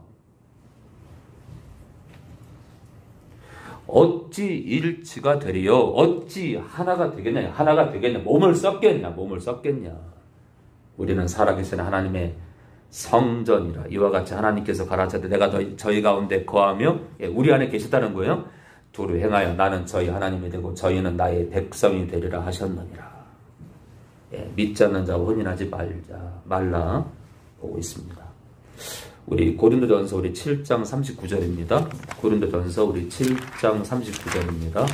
어찌 일치가 되리요? 어찌 하나가 되겠냐? 하나가 되겠냐? 몸을 썼겠냐? 몸을 썼겠냐? 우리는 살아계신 하나님의 성전이라 이와 같이 하나님께서 가라사대 내가 저희 가운데 거하며 예, 우리 안에 계시다는 거예요. 두루 행하여 나는 저희 하나님이 되고 저희는 나의 백성이 되리라 하셨느니라. 예, 믿지 않는 자와 혼인하지 말자 말라 보고 있습니다. 우리 고린도전서 우리 7장 39절입니다. 고린도전서 우리 7장 39절입니다.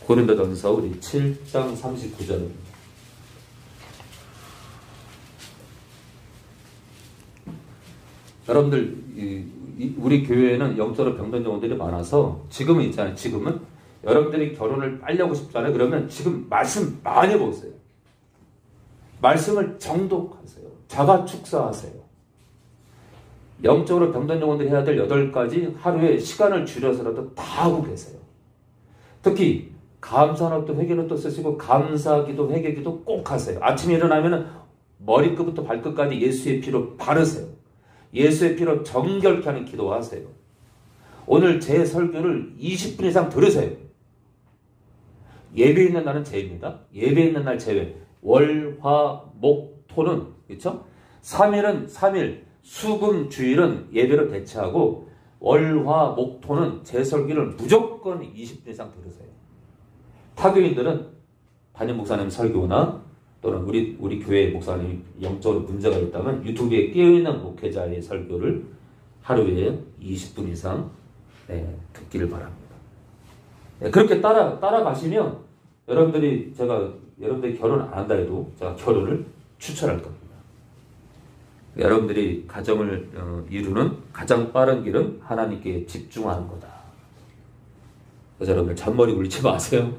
고린도전서 우리 7장 39절입니다. 여러분들 우리 교회에는 영적으로 병든 영혼들이 많아서 지금은 있잖아요. 지금은 여러분들이 결혼을 빨리 하고 싶잖아요. 그러면 지금 말씀 많이 보세요. 말씀을 정독하세요. 자가 축사하세요. 영적으로 병든 영혼들이 해야 될 8가지 하루에 시간을 줄여서라도 다 하고 계세요. 특히 감사노도 회개노도 쓰시고 감사기도 회개기도 꼭 하세요. 아침에 일어나면 머리끝부터 발끝까지 예수의 피로 바르세요. 예수의 피로 정결케 하는 기도하세요. 오늘 제 설교를 20분 이상 들으세요. 예배 있는 날은 제입니다. 예배 있는 날 제외. 월, 화, 목, 토는 그렇죠? 3일은 3일, 수금, 주일은 예배로 대체하고 월, 화, 목, 토는 제 설교를 무조건 20분 이상 들으세요. 타교인들은 담임 목사님 설교나 또는 우리 우리 교회 목사님 영적으로 문제가 있다면 유튜브에 끼어 있는 목회자의 설교를 하루에 20분 이상 네, 듣기를 바랍니다. 네, 그렇게 따라 따라가시면 여러분들이 제가 여러분들이 결혼 안 한다 해도 제가 결혼을 추천할 겁니다. 여러분들이 가정을 어, 이루는 가장 빠른 길은 하나님께 집중하는 거다. 그래서 여러분들 잔머리 굴리지 마세요.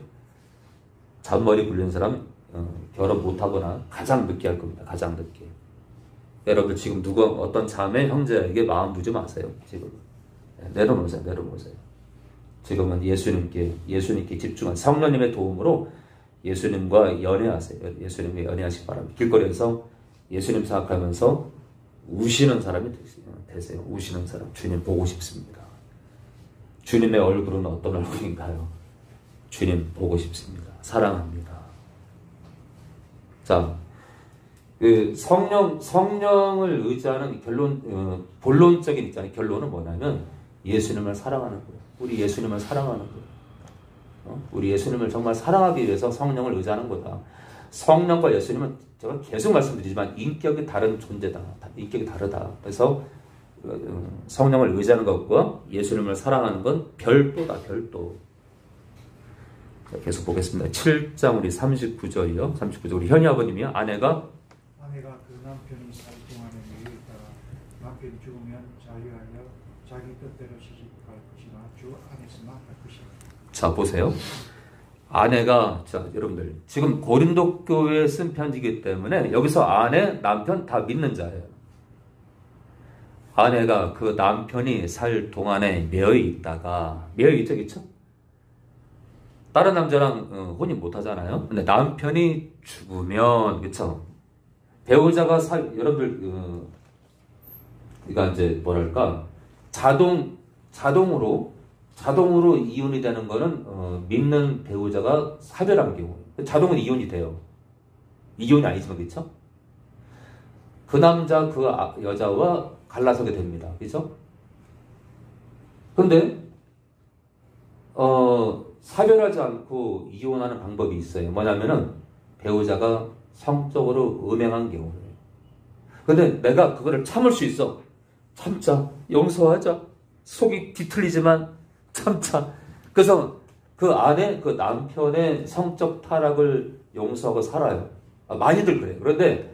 잔머리 굴리는 사람 어, 결혼 못하거나 가장 늦게 할 겁니다. 가장 늦게. 여러분 지금 누가 어떤 자매 형제에게 마음 두지 마세요. 지금 네, 내려놓으세요. 내려놓으세요. 지금은 예수님께 예수님께 집중한 성령님의 도움으로 예수님과 연애하세요. 예수님과 연애하시기 바랍니다. 길거리에서 예수님 생각하면서 우시는 사람이 되세요. 우시는 사람. 주님 보고 싶습니다. 주님의 얼굴은 어떤 얼굴인가요? 주님 보고 싶습니다. 사랑합니다. 자, 그 성령 성령을 의지하는 결론 어, 본론적인 있잖아요. 결론은 뭐냐면 예수님을 사랑하는 거예요. 우리 예수님을 사랑하는 거예요. 어? 우리 예수님을 정말 사랑하기 위해서 성령을 의지하는 거다. 성령과 예수님은 제가 계속 말씀드리지만 인격이 다른 존재다. 인격이 다르다. 그래서 어, 성령을 의지하는 것과 예수님을 사랑하는 건 별도다. 별도. 자, 계속 보겠습니다. 7장 우리 39절이요. 39절 우리 현희 아버님이요. 아내가 아내가 그 남편이 살 동안에 매여 있다가 남편이 죽으면 자유하여 자기 뜻대로 시집갈 것이나 주 안에서만 할 것이다. 자 보세요. 아내가 자 여러분들 지금 고린도 교회에 쓴 편지이기 때문에 여기서 아내 남편 다 믿는 자예요. 아내가 그 남편이 살 동안에 매여 있다가 매여 있죠, 그렇죠? 다른 남자랑 어, 혼인 못 하잖아요. 근데 남편이 죽으면 그렇죠? 배우자가 사 여러분들 어, 그러니까 이제 뭐랄까 자동 자동으로 자동으로 이혼이 되는 거는 어, 믿는 배우자가 사별한 경우 자동으로 이혼이 돼요. 이혼이 아니지만 그렇죠? 그 남자 그 아- 여자와 갈라서게 됩니다. 그렇죠? 근데 어, 사별하지 않고 이혼하는 방법이 있어요. 뭐냐면은 배우자가 성적으로 음행한 경우예요. 근데 내가 그거를 참을 수 있어. 참자. 용서하자. 속이 뒤틀리지만 참자. 그래서 그 안에 그 남편의 성적 타락을 용서하고 살아요. 아, 많이들 그래요. 그런데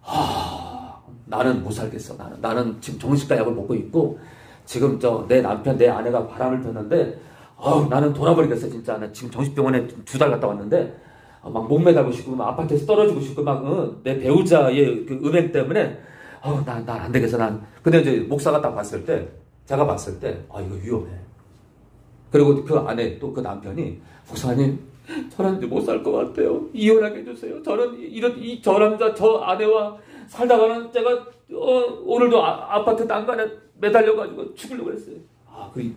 하, 나는 못 살겠어. 나는 나는 지금 정신과 약을 먹고 있고 지금 저 내 남편 내 아내가 바람을 폈는데 아우 나는 돌아버리겠어 진짜. 나 지금 정신병원에 두 달 갔다 왔는데 어, 막 목매달고 싶고 막 아파트에서 떨어지고 싶고 막내 배우자의 그 음행 때문에 어난난안 되겠어 난. 근데 이제 목사가 딱 봤을 때 제가 봤을 때 아 이거 위험해. 그리고 그 아내 또 그 남편이 목사님 저는 이제 못 살 것 같아요. 이혼하게 해주세요. 저는 이런 이 저 남자 저 아내와 살다가는 제가 어, 오늘도 아, 파트 난간에 매달려가지고 죽으려고 했어요. 아, 그,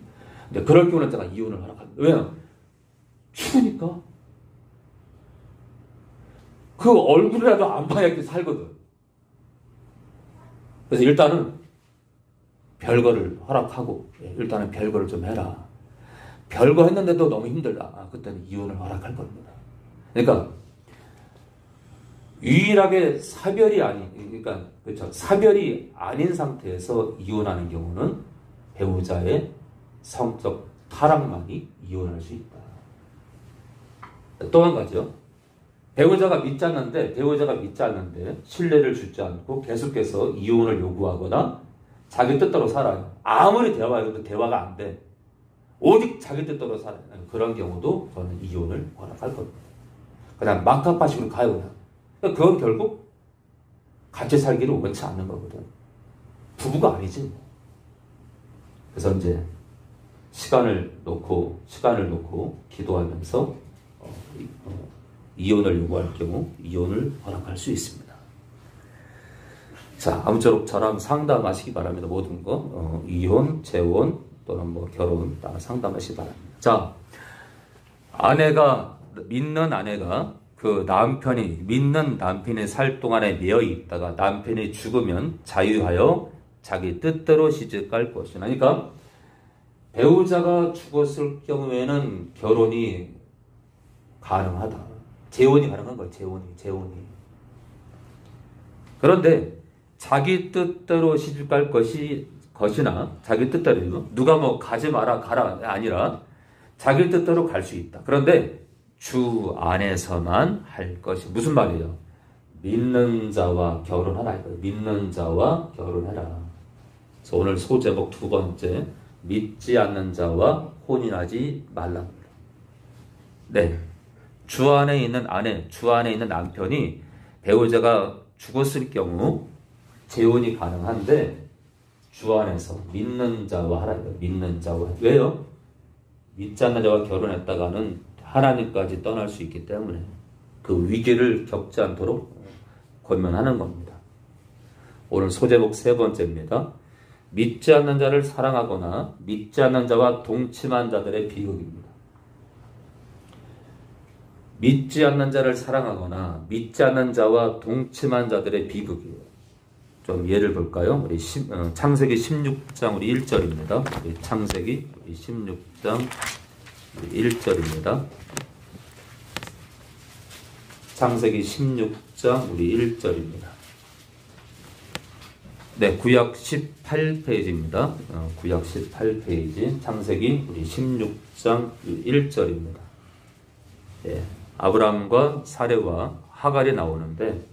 근데 그럴 경우는 제가 이혼을 허락합니다. 왜냐? 죽으니까. 그 얼굴이라도 안 이렇게 살거든. 그래서 일단은 별거를 허락하고, 예, 일단은 별거를 좀 해라. 별거 했는데도 너무 힘들다. 아, 그때는 이혼을 허락할 겁니다. 그러니까 유일하게 사별이 아닌 그러니까 그렇죠. 사별이 아닌 상태에서 이혼하는 경우는 배우자의 성적 타락만이 이혼할 수 있다. 또 한 가지요. 배우자가 믿지 않는데 배우자가 믿지 않는데 신뢰를 주지 않고 계속해서 이혼을 요구하거나 자기 뜻대로 살아요. 아무리 대화해도 대화가 안 돼. 오직 자기 뜻대로 살아요. 그런 경우도 저는 이혼을 허락할 겁니다. 그냥 막가파식으로 가요 그냥. 그건 결국 같이 살기를 원치 않는 거거든. 부부가 아니지. 그래서 이제 시간을 놓고 시간을 놓고 기도하면서 어, 이- 어, 이혼을 요구할 경우 이혼을 허락할 수 있습니다. 자, 아무쪼록 저랑 상담하시기 바랍니다. 모든 거 어, 이혼, 재혼 또는 뭐 결혼 다 상담하시기 바랍니다. 자, 아내가 믿는 아내가 그 남편이 믿는 남편이 살 동안에 매여 있다가 남편이 죽으면 자유하여 자기 뜻대로 시집갈 것이나 그러니까 배우자가 죽었을 경우에는 결혼이 가능하다. 재혼이 가능한 거야. 재혼이 재혼이. 그런데 자기 뜻대로 시집 갈 것이 것이나 자기 뜻대로 누가 뭐 가지 마라 가라 아니라 자기 뜻대로 갈 수 있다. 그런데 주 안에서만 할 것이 무슨 말이에요? 믿는 자와 결혼하라 이거예요. 믿는 자와 결혼해라. 그래서 오늘 소제목 두 번째 믿지 않는 자와 혼인하지 말랍니다. 네. 주 안에 있는 아내, 주 안에 있는 남편이 배우자가 죽었을 경우 재혼이 가능한데 주 안에서 믿는 자와 하라. 믿는 자와 왜요? 믿지 않는 자와 결혼했다가는 하나님까지 떠날 수 있기 때문에 그 위기를 겪지 않도록 권면하는 겁니다. 오늘 소제목 세 번째입니다. 믿지 않는 자를 사랑하거나 믿지 않는 자와 동침한 자들의 비극입니다. 믿지 않는 자를 사랑하거나 믿지 않는 자와 동침한 자들의 비극이에요. 좀 예를 볼까요? 우리 십- 어, 창세기 16장 우리 1절입니다. 우리 창세기 우리 16장 1절입니다. 창세기 16장 우리 1절입니다. 네, 구약 18페이지입니다. 어, 구약 18페이지 창세기 우리 16장 1절입니다. 예, 아브라함과 사례와 하갈이 나오는데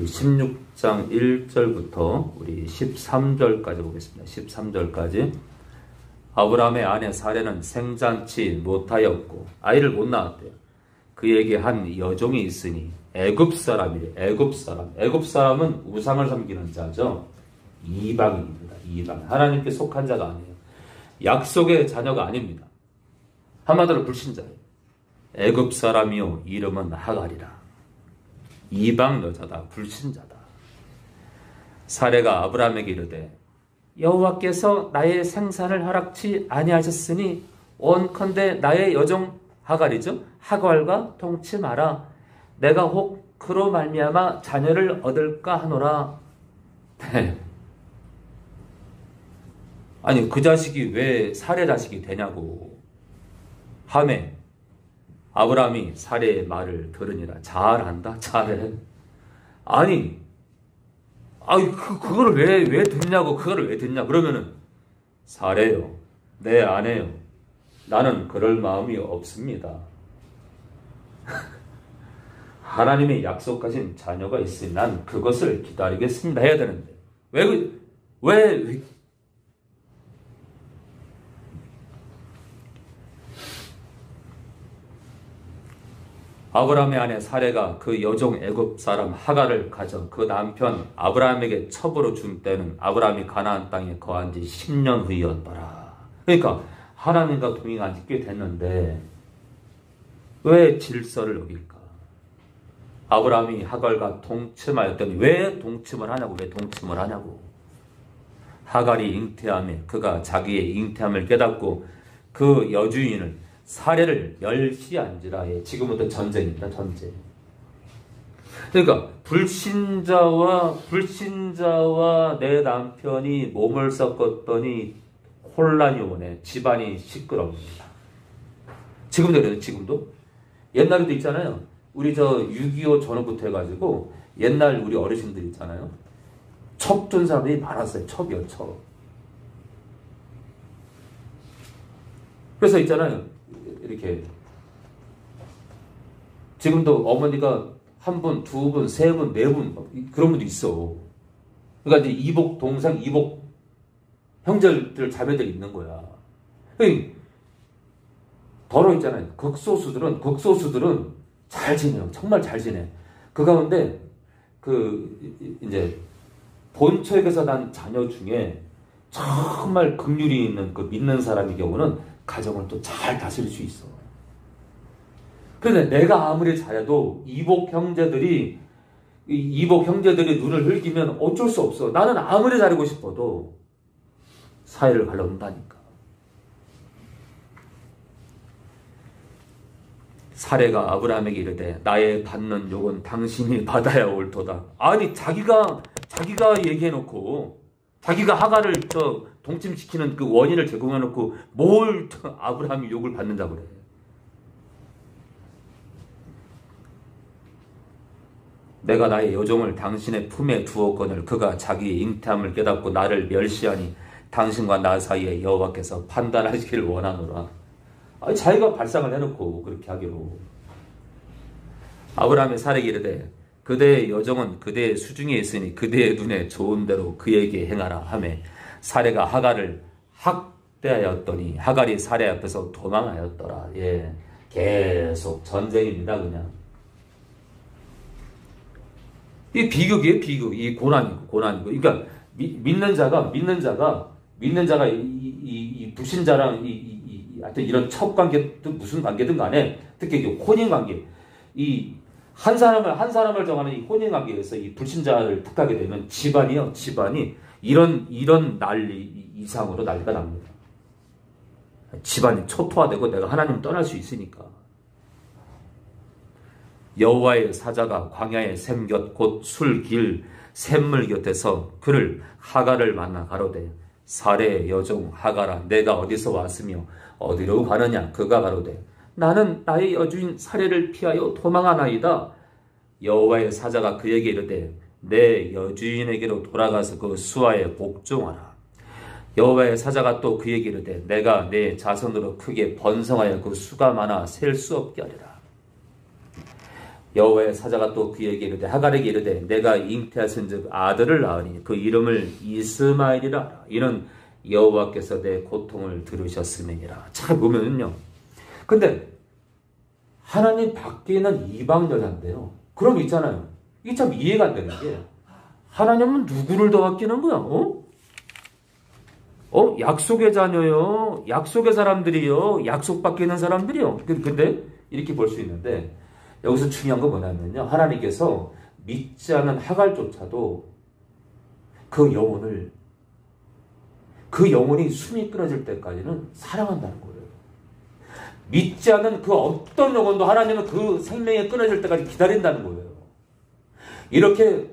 16장 1절부터 우리 13절까지 보겠습니다. 13절까지 아브라함의 아내 사례는 생잔치 못하였고 아이를 못 낳았대요. 그에게 한 여종이 있으니 애굽 사람이래. 애굽 사람. 애굽 사람은 우상을 섬기는 자죠. 이방입니다. 이방. 하나님께 속한 자가 아니에요. 약속의 자녀가 아닙니다. 한마디로 불신자예요. 애굽 사람이요 이름은 하갈이라. 이방 여자다. 불신자다. 사례가 아브라함에게 이르되 여호와께서 나의 생산을 허락치 아니하셨으니 원컨대 나의 여종 하갈이죠. 하갈과 통치 마라. 내가 혹 그로 말미암아 자녀를 얻을까 하노라. 네. 아니 그 자식이 왜 사례 자식이 되냐고. 함에 아브라함이 사례의 말을 들으니라. 잘한다. 잘해. 아니 아이 그 그거를 왜왜 듣냐고 그거를 왜 듣냐 그러면은 사례요. 내 아내요. 나는 그럴 마음이 없습니다. <laughs> 하나님의 약속하신 자녀가 있으니 난 그것을 기다리겠습니다 해야 되는데 왜, 그, 왜, 왜 아브라함의 아내 사례가 그 여종 애굽 사람 하가를 가져 그 남편 아브라함에게 첩으로 준 때는 아브라함이 가나안 땅에 거한 지 10년 후이었더라. 그러니까 하나님과 동행한 지꽤 됐는데 왜 질서를 어길까? 아브라함이 하갈과 동침하였더니 왜 동침을 하냐고 왜 동침을 하냐고 하갈이 잉태함에 그가 자기의 잉태함을 깨닫고 그 여주인을 사례를 멸시한지라 해 지금부터 전쟁입니다 전쟁 그러니까 불신자와 불신자와 내 남편이 몸을 섞었더니 혼란이 오네 집안이 시끄럽니다 지금도 그래요 지금도 옛날에도 있잖아요 우리 저 6.25 전후부터 해가지고 옛날 우리 어르신들 있잖아요. 첩둔 사람들이 많았어요. 첩이요, 첩. 그래서 있잖아요. 이렇게. 지금도 어머니가 한 분, 두 분, 세 분, 네 분, 그런 분도 있어. 그러니까 이제 이복 동상, 이복 형제들, 자매들 있는 거야. 더러 있잖아요. 극소수들은, 극소수들은 잘 지내요. 정말 잘 지내. 그 가운데 그 이제 본처에게서 난 자녀 중에 정말 긍휼이 있는 그 믿는 사람의 경우는 가정을 또 잘 다스릴 수 있어. 그런데 내가 아무리 잘해도 이복 형제들이 이복 형제들이 눈을 흘기면 어쩔 수 없어. 나는 아무리 잘하고 싶어도 사회를 갈라놓는다니까. 사례가 아브라함에게 이르되 나의 받는 욕은 당신이 <laughs> 받아야 옳도다. 아니 자기가 자기가 얘기해 놓고 자기가 하가를 저 동침시키는 그 원인을 제공해 놓고 뭘 아브라함이 욕을 받는다 그래. 내가 나의 여종을 당신의 품에 두었거늘 그가 자기 잉태함을 깨닫고 나를 멸시하니 당신과 나 사이에 여호와께서 판단하시길 원하노라. 아니, 자기가 발상을 해놓고 그렇게 하기로. 아브라함의 사례 이르되 그대의 여정은 그대의 수중에 있으니 그대의 눈에 좋은 대로 그에게 행하라 하매 사례가 하갈을 학대하였더니 하갈이 사례 앞에서 도망하였더라. 예, 계속 전쟁입니다 그냥. 이 비극이에요 비극. 이 고난이고 고난이고. 그러니까 미, 믿는 자가 믿는 자가 믿는 자가 이, 이, 이 불신자랑 이, 하여튼 이런 첫 관계든 무슨 관계든 간에 특히 혼인 관계 이 한 사람을 한 사람을 정하는 이 혼인 관계에서 이 불신자를 택하게 되면 집안이요 집안이 이런 이런 난리 이상으로 난리가 납니다. 집안이 초토화되고 내가 하나님 떠날 수 있으니까 여호와의 사자가 광야의 샘곁 곧 술길 샘물 곁에서 그를 하가를 만나 가로되 사례 여종 하가라 내가 어디서 왔으며 어디로 가느냐? 그가 가로되 나는 나의 여주인 사례를 피하여 도망하나이다. 여호와의 사자가 그에게 이르되 내 여주인에게로 돌아가서 그 수하에 복종하라. 여호와의 사자가 또 그에게 이르되 내가 내 자손으로 크게 번성하여 그 수가 많아 셀 수 없게 하리라 여호와의 사자가 또 그에게 이르되 하갈에게 이르되 내가 잉태하신즉 아들을 낳으니 그 이름을 이스마엘이라. 이는 여호와께서 내 고통을 들으셨음이니라. 잘 보면은요. 근데 하나님 밖에 있는 이방 여자인데요. 그럼 있잖아요. 이게 참 이해가 안 되는 게 하나님은 누구를 더 아끼는 거야? 어? 어? 약속의 자녀요. 약속의 사람들이요. 약속 밖에 있는 사람들이요. 근데 이렇게 볼 수 있는데 여기서 중요한 건 뭐냐면요. 하나님께서 믿지 않은 하갈조차도 그 영혼을 그 영혼이 숨이 끊어질 때까지는 사랑한다는 거예요. 믿지 않는 그 어떤 영혼도 하나님은 그 생명이 끊어질 때까지 기다린다는 거예요. 이렇게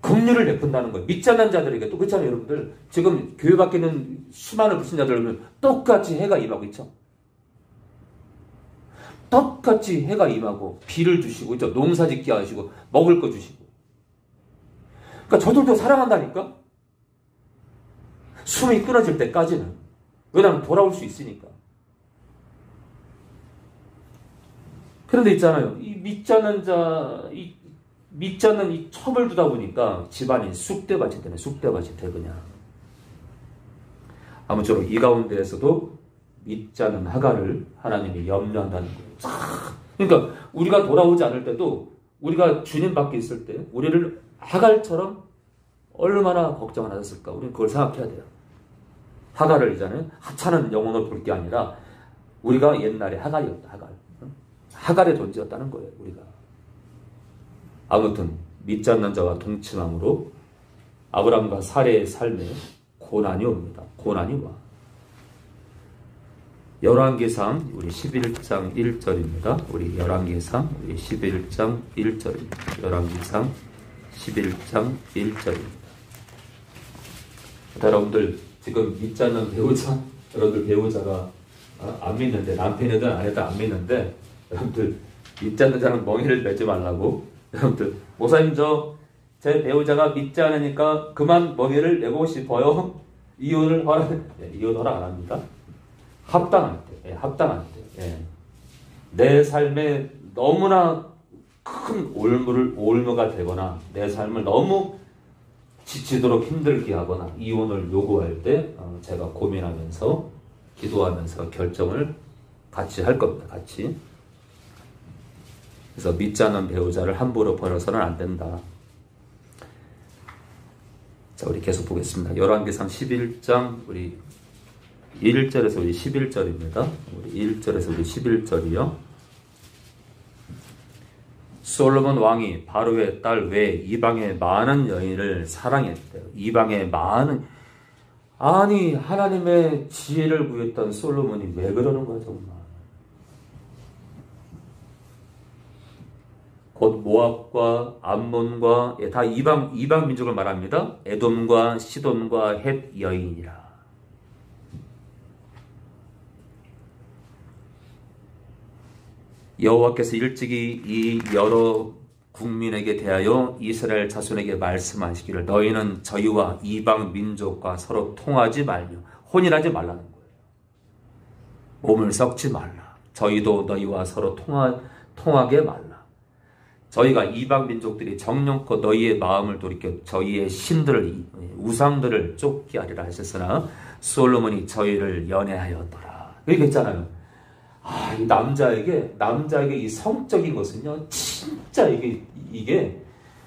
긍휼을 베푼다는 거예요. 믿지 않는 자들에게 또 그렇잖아요, 여러분들. 지금 교회 밖에 있는 수많은 불신자들은 똑같이 해가 임하고 있죠. 똑같이 해가 임하고 비를 주시고 있죠. 농사 짓게 하시고 먹을 거 주시고. 그러니까 저들도 사랑한다니까. 숨이 끊어질 때까지는. 왜냐하면 돌아올 수 있으니까. 그런데 있잖아요. 이 믿지 않는 자, 이 믿지 않는 이 첩을 두다 보니까 집안이 쑥대밭이 되네. 쑥대밭이 되 그냥. 아무쪼록 이 가운데에서도 믿지 않는 하가를 하나님이 염려한다는 거예요. 그러니까 우리가 돌아오지 않을 때도 우리가 주님 밖에 있을 때 우리를 하갈처럼 얼마나 걱정을 하셨을까? 우리는 그걸 생각해야 돼요. 하갈을 이제는 하찮은 영혼을 볼 게 아니라 우리가 옛날에 하갈이었다. 하갈. 하갈의 존재였다는 거예요. 우리가. 아무튼 믿지 않는 자와 동침함으로 아브람과 사례의 삶에 고난이 옵니다. 고난이 와. 열왕기상 우리 11장 1절입니다. 우리 열왕기상 우리 11장 1절입니다. 열왕기상 11장 1절입니다. 여러분들 지금 믿지 않는 배우자 여러분들 배우자가 어, 안 믿는데 남편이든 아내든 안 믿는데 여러분들 믿지 않는 자는 멍해를 매지 말라고 여러분들 모사님 저 제 배우자가 믿지 않으니까 그만 멍해를 내고 싶어요. 이혼을 허락 네, 이혼 허락 안 합니다. 합당할 때, 예, 합당할 때. 예. 내 삶에 너무나 큰 올무를 올무가 되거나 내 삶을 너무 지치도록 힘들게 하거나 이혼을 요구할 때 어, 제가 고민하면서 기도하면서 결정을 같이 할 겁니다. 같이. 그래서 믿지 않는 배우자를 함부로 버려서는 안 된다. 자, 우리 계속 보겠습니다. 열왕기상 11장 우리 1절에서 우리 11절입니다. 우리 1절에서 우리 11절이요. 솔로몬 왕이 바로의 딸외 이방의 많은 여인을 사랑했대요. 이방의 많은 아니 하나님의 지혜를 구했던 솔로몬이 왜 그러는 거야 정말. 곧 모압과 암몬과 예, 다 이방 이방 민족을 말합니다. 에돔과 시돈과 헷 여인이라. 여호와께서 일찍이 이 여러 국민에게 대하여 이스라엘 자손에게 말씀하시기를 너희는 저희와 이방 민족과 서로 통하지 말며 혼인하지 말라는 거예요. 몸을 썩지 말라. 저희도 너희와 서로 통하, 통하게 말라. 저희가 이방 민족들이 정령껏 너희의 마음을 돌이켜 저희의 신들을 우상들을 쫓게 하리라 하셨으나 솔로몬이 저희를 연애하였더라. 이렇게 했잖아요. 아, 이 남자에게 남자에게 이 성적인 것은요, 진짜 이게 이게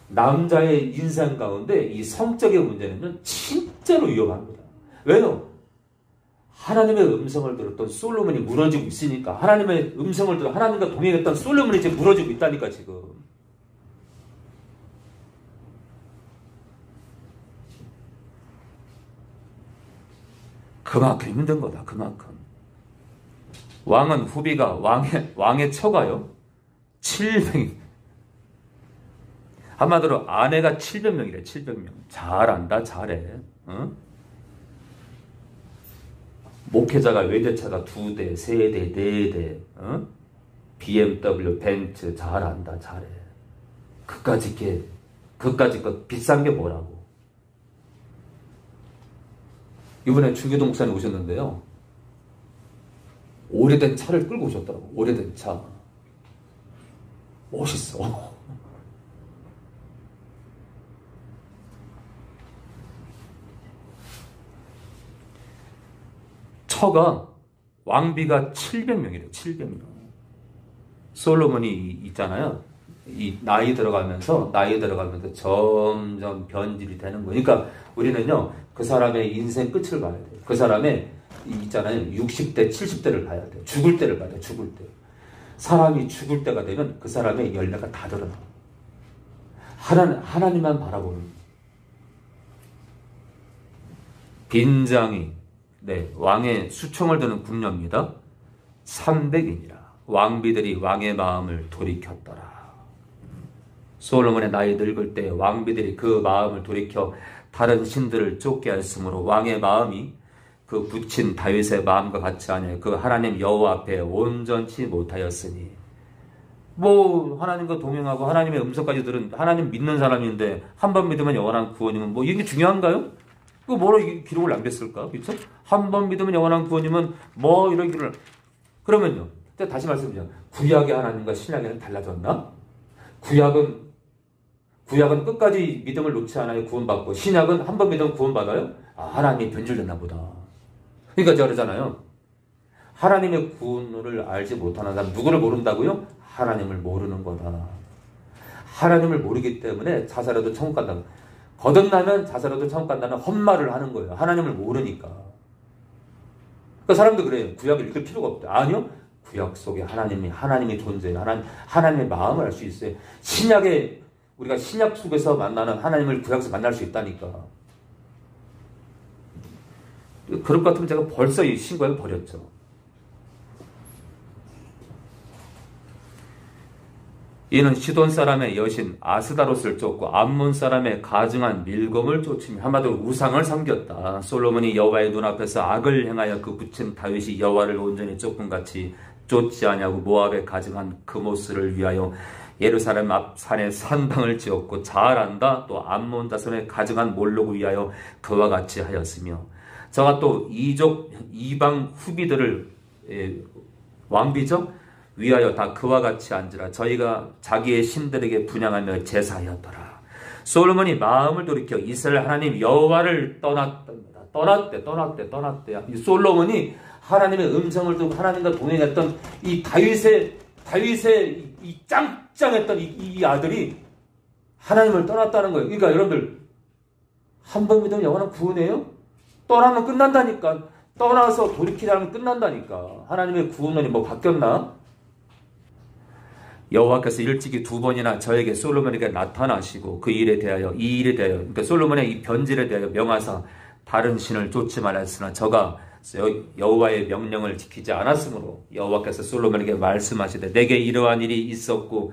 남자의 인생 가운데 이 성적인 문제는요, 진짜로 위험합니다. 왜요? 하나님의 음성을 들었던 솔로몬이 무너지고 있으니까 하나님의 음성을 들어 하나님과 동행했던 솔로몬이 지금 무너지고 있다니까 지금. 그만큼 힘든 거다. 그만큼. 왕은 후비가 왕의 왕의 처가요. 700. 한마디로 아내가 700명이래. 700명. 잘한다. 잘해. 어? 목회자가 외제차가 두 대, 세 대, 네 대, 어? BMW, 벤츠 잘한다, 잘해. 그까짓 게, 그까짓 것 비싼 게 뭐라고. 이번에 중계동 목사님 오셨는데요. 오래된 차를 끌고 오셨더라고. 오래된 차. 멋있어. <laughs> 처가 왕비가 700명이래요. 700명. 솔로몬이 있잖아요. 이 나이 들어가면서 나이 들어가면서 점점 변질이 되는 거예요. 그러니까 우리는요 그 사람의 인생 끝을 봐야 돼요. 그 사람의 있잖아요 60대 70대를 봐야 돼요. 죽을 때를 봐야 돼요. 죽을 때. 사람이 죽을 때가 되면 그 사람의 열매가 다 드러나. 하나님 하나님만 바라보는 빈장이 네, 왕의 수청을 드는 궁녀입니다. 300이니라. 왕비들이 왕의 마음을 돌이켰더라. 솔로몬의 나이 늙을 때 왕비들이 그 마음을 돌이켜 다른 신들을 쫓게 하였으므로 왕의 마음이 그 붙인 다윗의 마음과 같이 하니 그 하나님 여호와 앞에 온전치 못하였으니 뭐 하나님과 동행하고 하나님의 음성까지 들은 하나님 믿는 사람인데 한 번 믿으면 영원한 구원이면 뭐 이게 중요한가요? 그 뭐로 기록을 남겼을까? 그렇죠? 한 번 믿으면 영원한 구원이면 뭐 이런 길을 그러면요. 다시 말씀드리면 구약의 하나님과 신약에는 달라졌나? 구약은 구약은 끝까지 믿음을 놓지 않아요 구원받고 신약은 한 번 믿으면 구원받아요? 아, 하나님이 변질됐나 보다. 그러니까 제가 그러잖아요. 하나님의 구원을 알지 못하는 사람 누구를 모른다고요? 하나님을 모르는 거다. 하나님을 모르기 때문에 자살해도 천국 간다. 거듭나면 자살해도 천국 간다는 헛말을 하는 거예요. 하나님을 모르니까. 그 사람도 그래요. 구약을 읽을 필요가 없다. 아니요. 구약 속에 하나님이 하나님이 존재해요. 하나님 하나님의 마음을 알 수 있어요. 신약에 우리가 신약 속에서 만나는 하나님을 구약에서 만날 수 있다니까. 그럴 것 같으면 제가 벌써 이 신고를 버렸죠. 이는 시돈 사람의 여신 아스다롯을 쫓고 암몬 사람의 가증한 밀검을 쫓으며 한마디로 우상을 섬겼다. 솔로몬이 여호와의 눈앞에서 악을 행하여 그 붙인 다윗이 여호와를 온전히 쫓은 같이 쫓지 아니하고 모압에 가증한 그모스를 위하여 예루살렘 앞 산에 산당을 지었고 자알한다 또 암몬 자손의 가증한 몰록을 위하여 그와 같이 하였으며 저가 또 이족 이방 후비들을 예, 왕비죠 위하여 다 그와 같이 앉으라 저희가 자기의 신들에게 분양하며 제사하였더라. 솔로몬이 마음을 돌이켜 이스라엘 하나님 여호와를 떠났답니다. 떠났대, 떠났대, 떠났대. 이 솔로몬이 하나님의 음성을 듣고 하나님과 동행했던 이 다윗의 다윗의 이 짱짱했던 이, 이 아들이 하나님을 떠났다는 거예요. 그러니까 여러분들 한 번 믿으면 영원한 구원이에요? 떠나면 끝난다니까. 떠나서 돌이키라면 끝난다니까. 하나님의 구원론이 뭐 바뀌었나? 여호와께서 일찍이 두 번이나 저에게 솔로몬에게 나타나시고 그 일에 대하여 이 일에 대하여 그러니까 솔로몬의 이 변질에 대하여 명하사 다른 신을 쫓지 말았으나 저가 여호와의 명령을 지키지 않았으므로 여호와께서 솔로몬에게 말씀하시되 내게 이러한 일이 있었고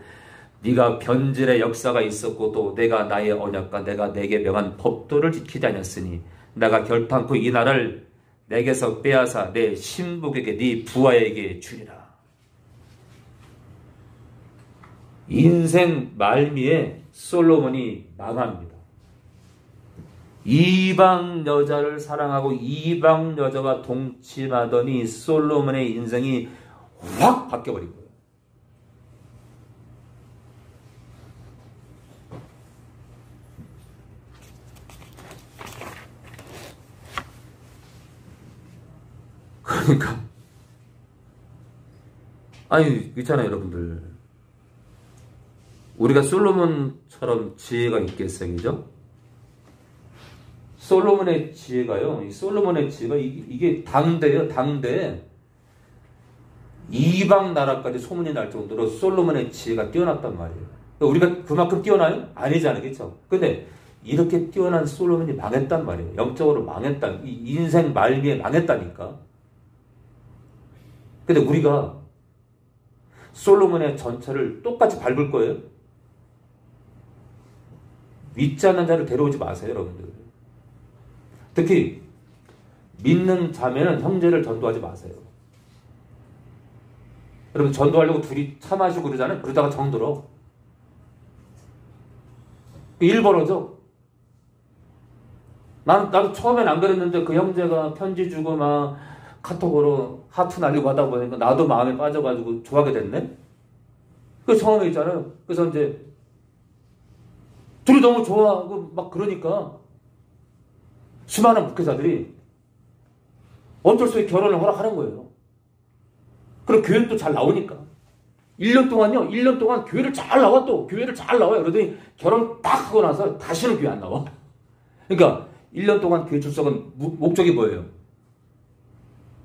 네가 변질의 역사가 있었고 또 내가 나의 언약과 내가 내게 명한 법도를 지키지 않았으니 내가 결탄코 이 나라를 내게서 빼앗아 내 신복에게 네 부하에게 주리라. 인생 말미에 솔로몬이 망합니다. 이방 여자를 사랑하고 이방 여자와 동침하더니 솔로몬의 인생이 확 바뀌어버린 거예요. 그러니까 아니 있잖아요 여러분들 우리가 솔로몬처럼 지혜가 있겠어요, 그죠? 솔로몬의 지혜가요, 이 솔로몬의 지혜가 이게 당대예요, 당대. 이방 나라까지 소문이 날 정도로 솔로몬의 지혜가 뛰어났단 말이에요. 그러니까 우리가 그만큼 뛰어나요? 아니잖아요, 그렇죠? 근데 이렇게 뛰어난 솔로몬이 망했단 말이에요. 영적으로 망했다. 이 인생 말미에 망했다니까. 근데 우리가 솔로몬의 전철을 똑같이 밟을 거예요? 않는 자를 데려오지 마세요, 여러분들. 특히 믿는 자매는 형제를 전도하지 마세요. 여러분 전도하려고 둘이 차 마시고 그러잖아요. 그러다가 정들어. 일 벌어져. 난, 나도 처음엔 안 그랬는데 그 형제가 편지 주고 막 카톡으로 하트 날리고 하다 보니까 나도 마음에 빠져가지고 좋아하게 됐네? 그 처음에 있잖아요. 그래서 이제 둘이 너무 좋아하고 막 그러니까 수많은 목회자들이 어쩔 수 없이 결혼을 허락하는 거예요. 그럼 교회 또잘 나오니까. 1년 동안요, 1년 동안 교회를 잘 나와 또, 교회를 잘 나와요. 그러더니 결혼 딱 하고 나서 다시는 교회 안 나와. 그러니까 1년 동안 교회 출석은 무- 목적이 뭐예요?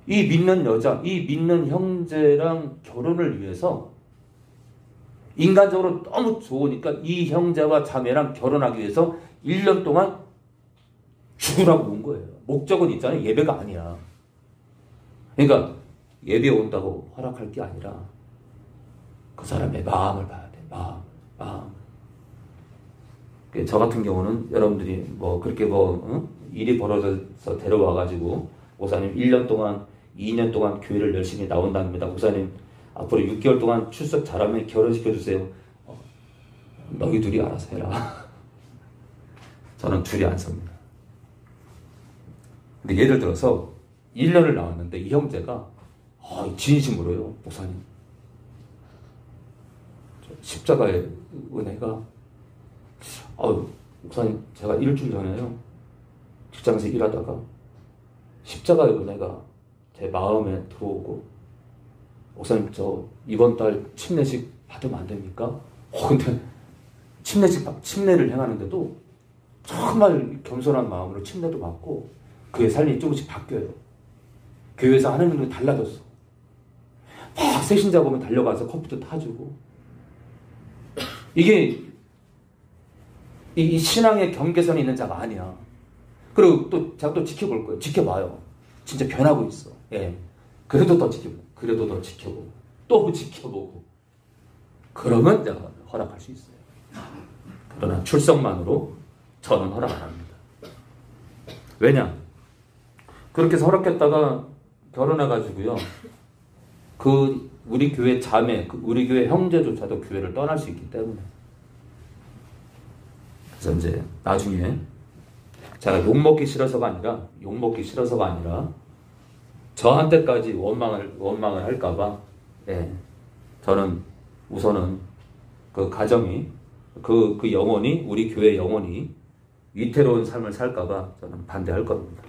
이 믿는 여자, 이 믿는 형제랑 결혼을 위해서 인간적으로 너무 좋으니까 이 형제와 자매랑 결혼하기 위해서 1년 동안 죽으라고 온 거예요. 목적은 있잖아요. 예배가 아니야. 그러니까 예배 온다고 허락할 게 아니라 그 사람의 마음을 봐야 돼. 마음, 마음. 그저 같은 경우는 여러분들이 뭐 그렇게 뭐 응? 일이 벌어져서 데려와가지고 목사님 1년 동안 2년 동안 교회를 열심히 나온답니다. 목사님 앞으로 6개월 동안 출석 잘하면 결혼시켜 주세요. 어, 너희 둘이 알아서 해라. <laughs> 저는 둘이 안 섭니다. 근데 예를 들어서 1년을 나왔는데 이 형제가 아, 진심으로요, 목사님. 저 십자가의 은혜가 아유, 목사님, 제가 일주일 전에요. 직장에서 일하다가 십자가의 은혜가 제 마음에 들어오고 목사님, 저 이번 달 침례식 받으면 안 됩니까? 어, 근데 침례식, 받- 침례를 행하는데도 정말 겸손한 마음으로 침례도 받고 그의 삶이 조금씩 바뀌어요. 교회에서 하는 일이 달라졌어. 막 새신자 보면 달려가서 커피도 타주고. 이게 이, 이 신앙의 경계선이 있는 자가 아니야. 그리고 또 제가 또 지켜볼 거예요. 지켜봐요. 진짜 변하고 있어. 예. 그래도 더 지켜보고, 그래도 더 지켜보고, 또 지켜보고. 그러면 내가 허락할 수 있어요. 그러나 출석만으로 저는 허락 안 합니다. 왜냐? 그렇게 해서 허락했다가 결혼해가지고요. 그 우리 교회 자매, 그 우리 교회 형제조차도 교회를 떠날 수 있기 때문에. 그래서 이제 나중에 제가 욕먹기 싫어서가 아니라 욕먹기 싫어서가 아니라 저한테까지 원망을 원망을 할까봐 예, 저는 우선은 그 가정이 그그 영혼이 우리 교회 영혼이 위태로운 삶을 살까봐 저는 반대할 겁니다.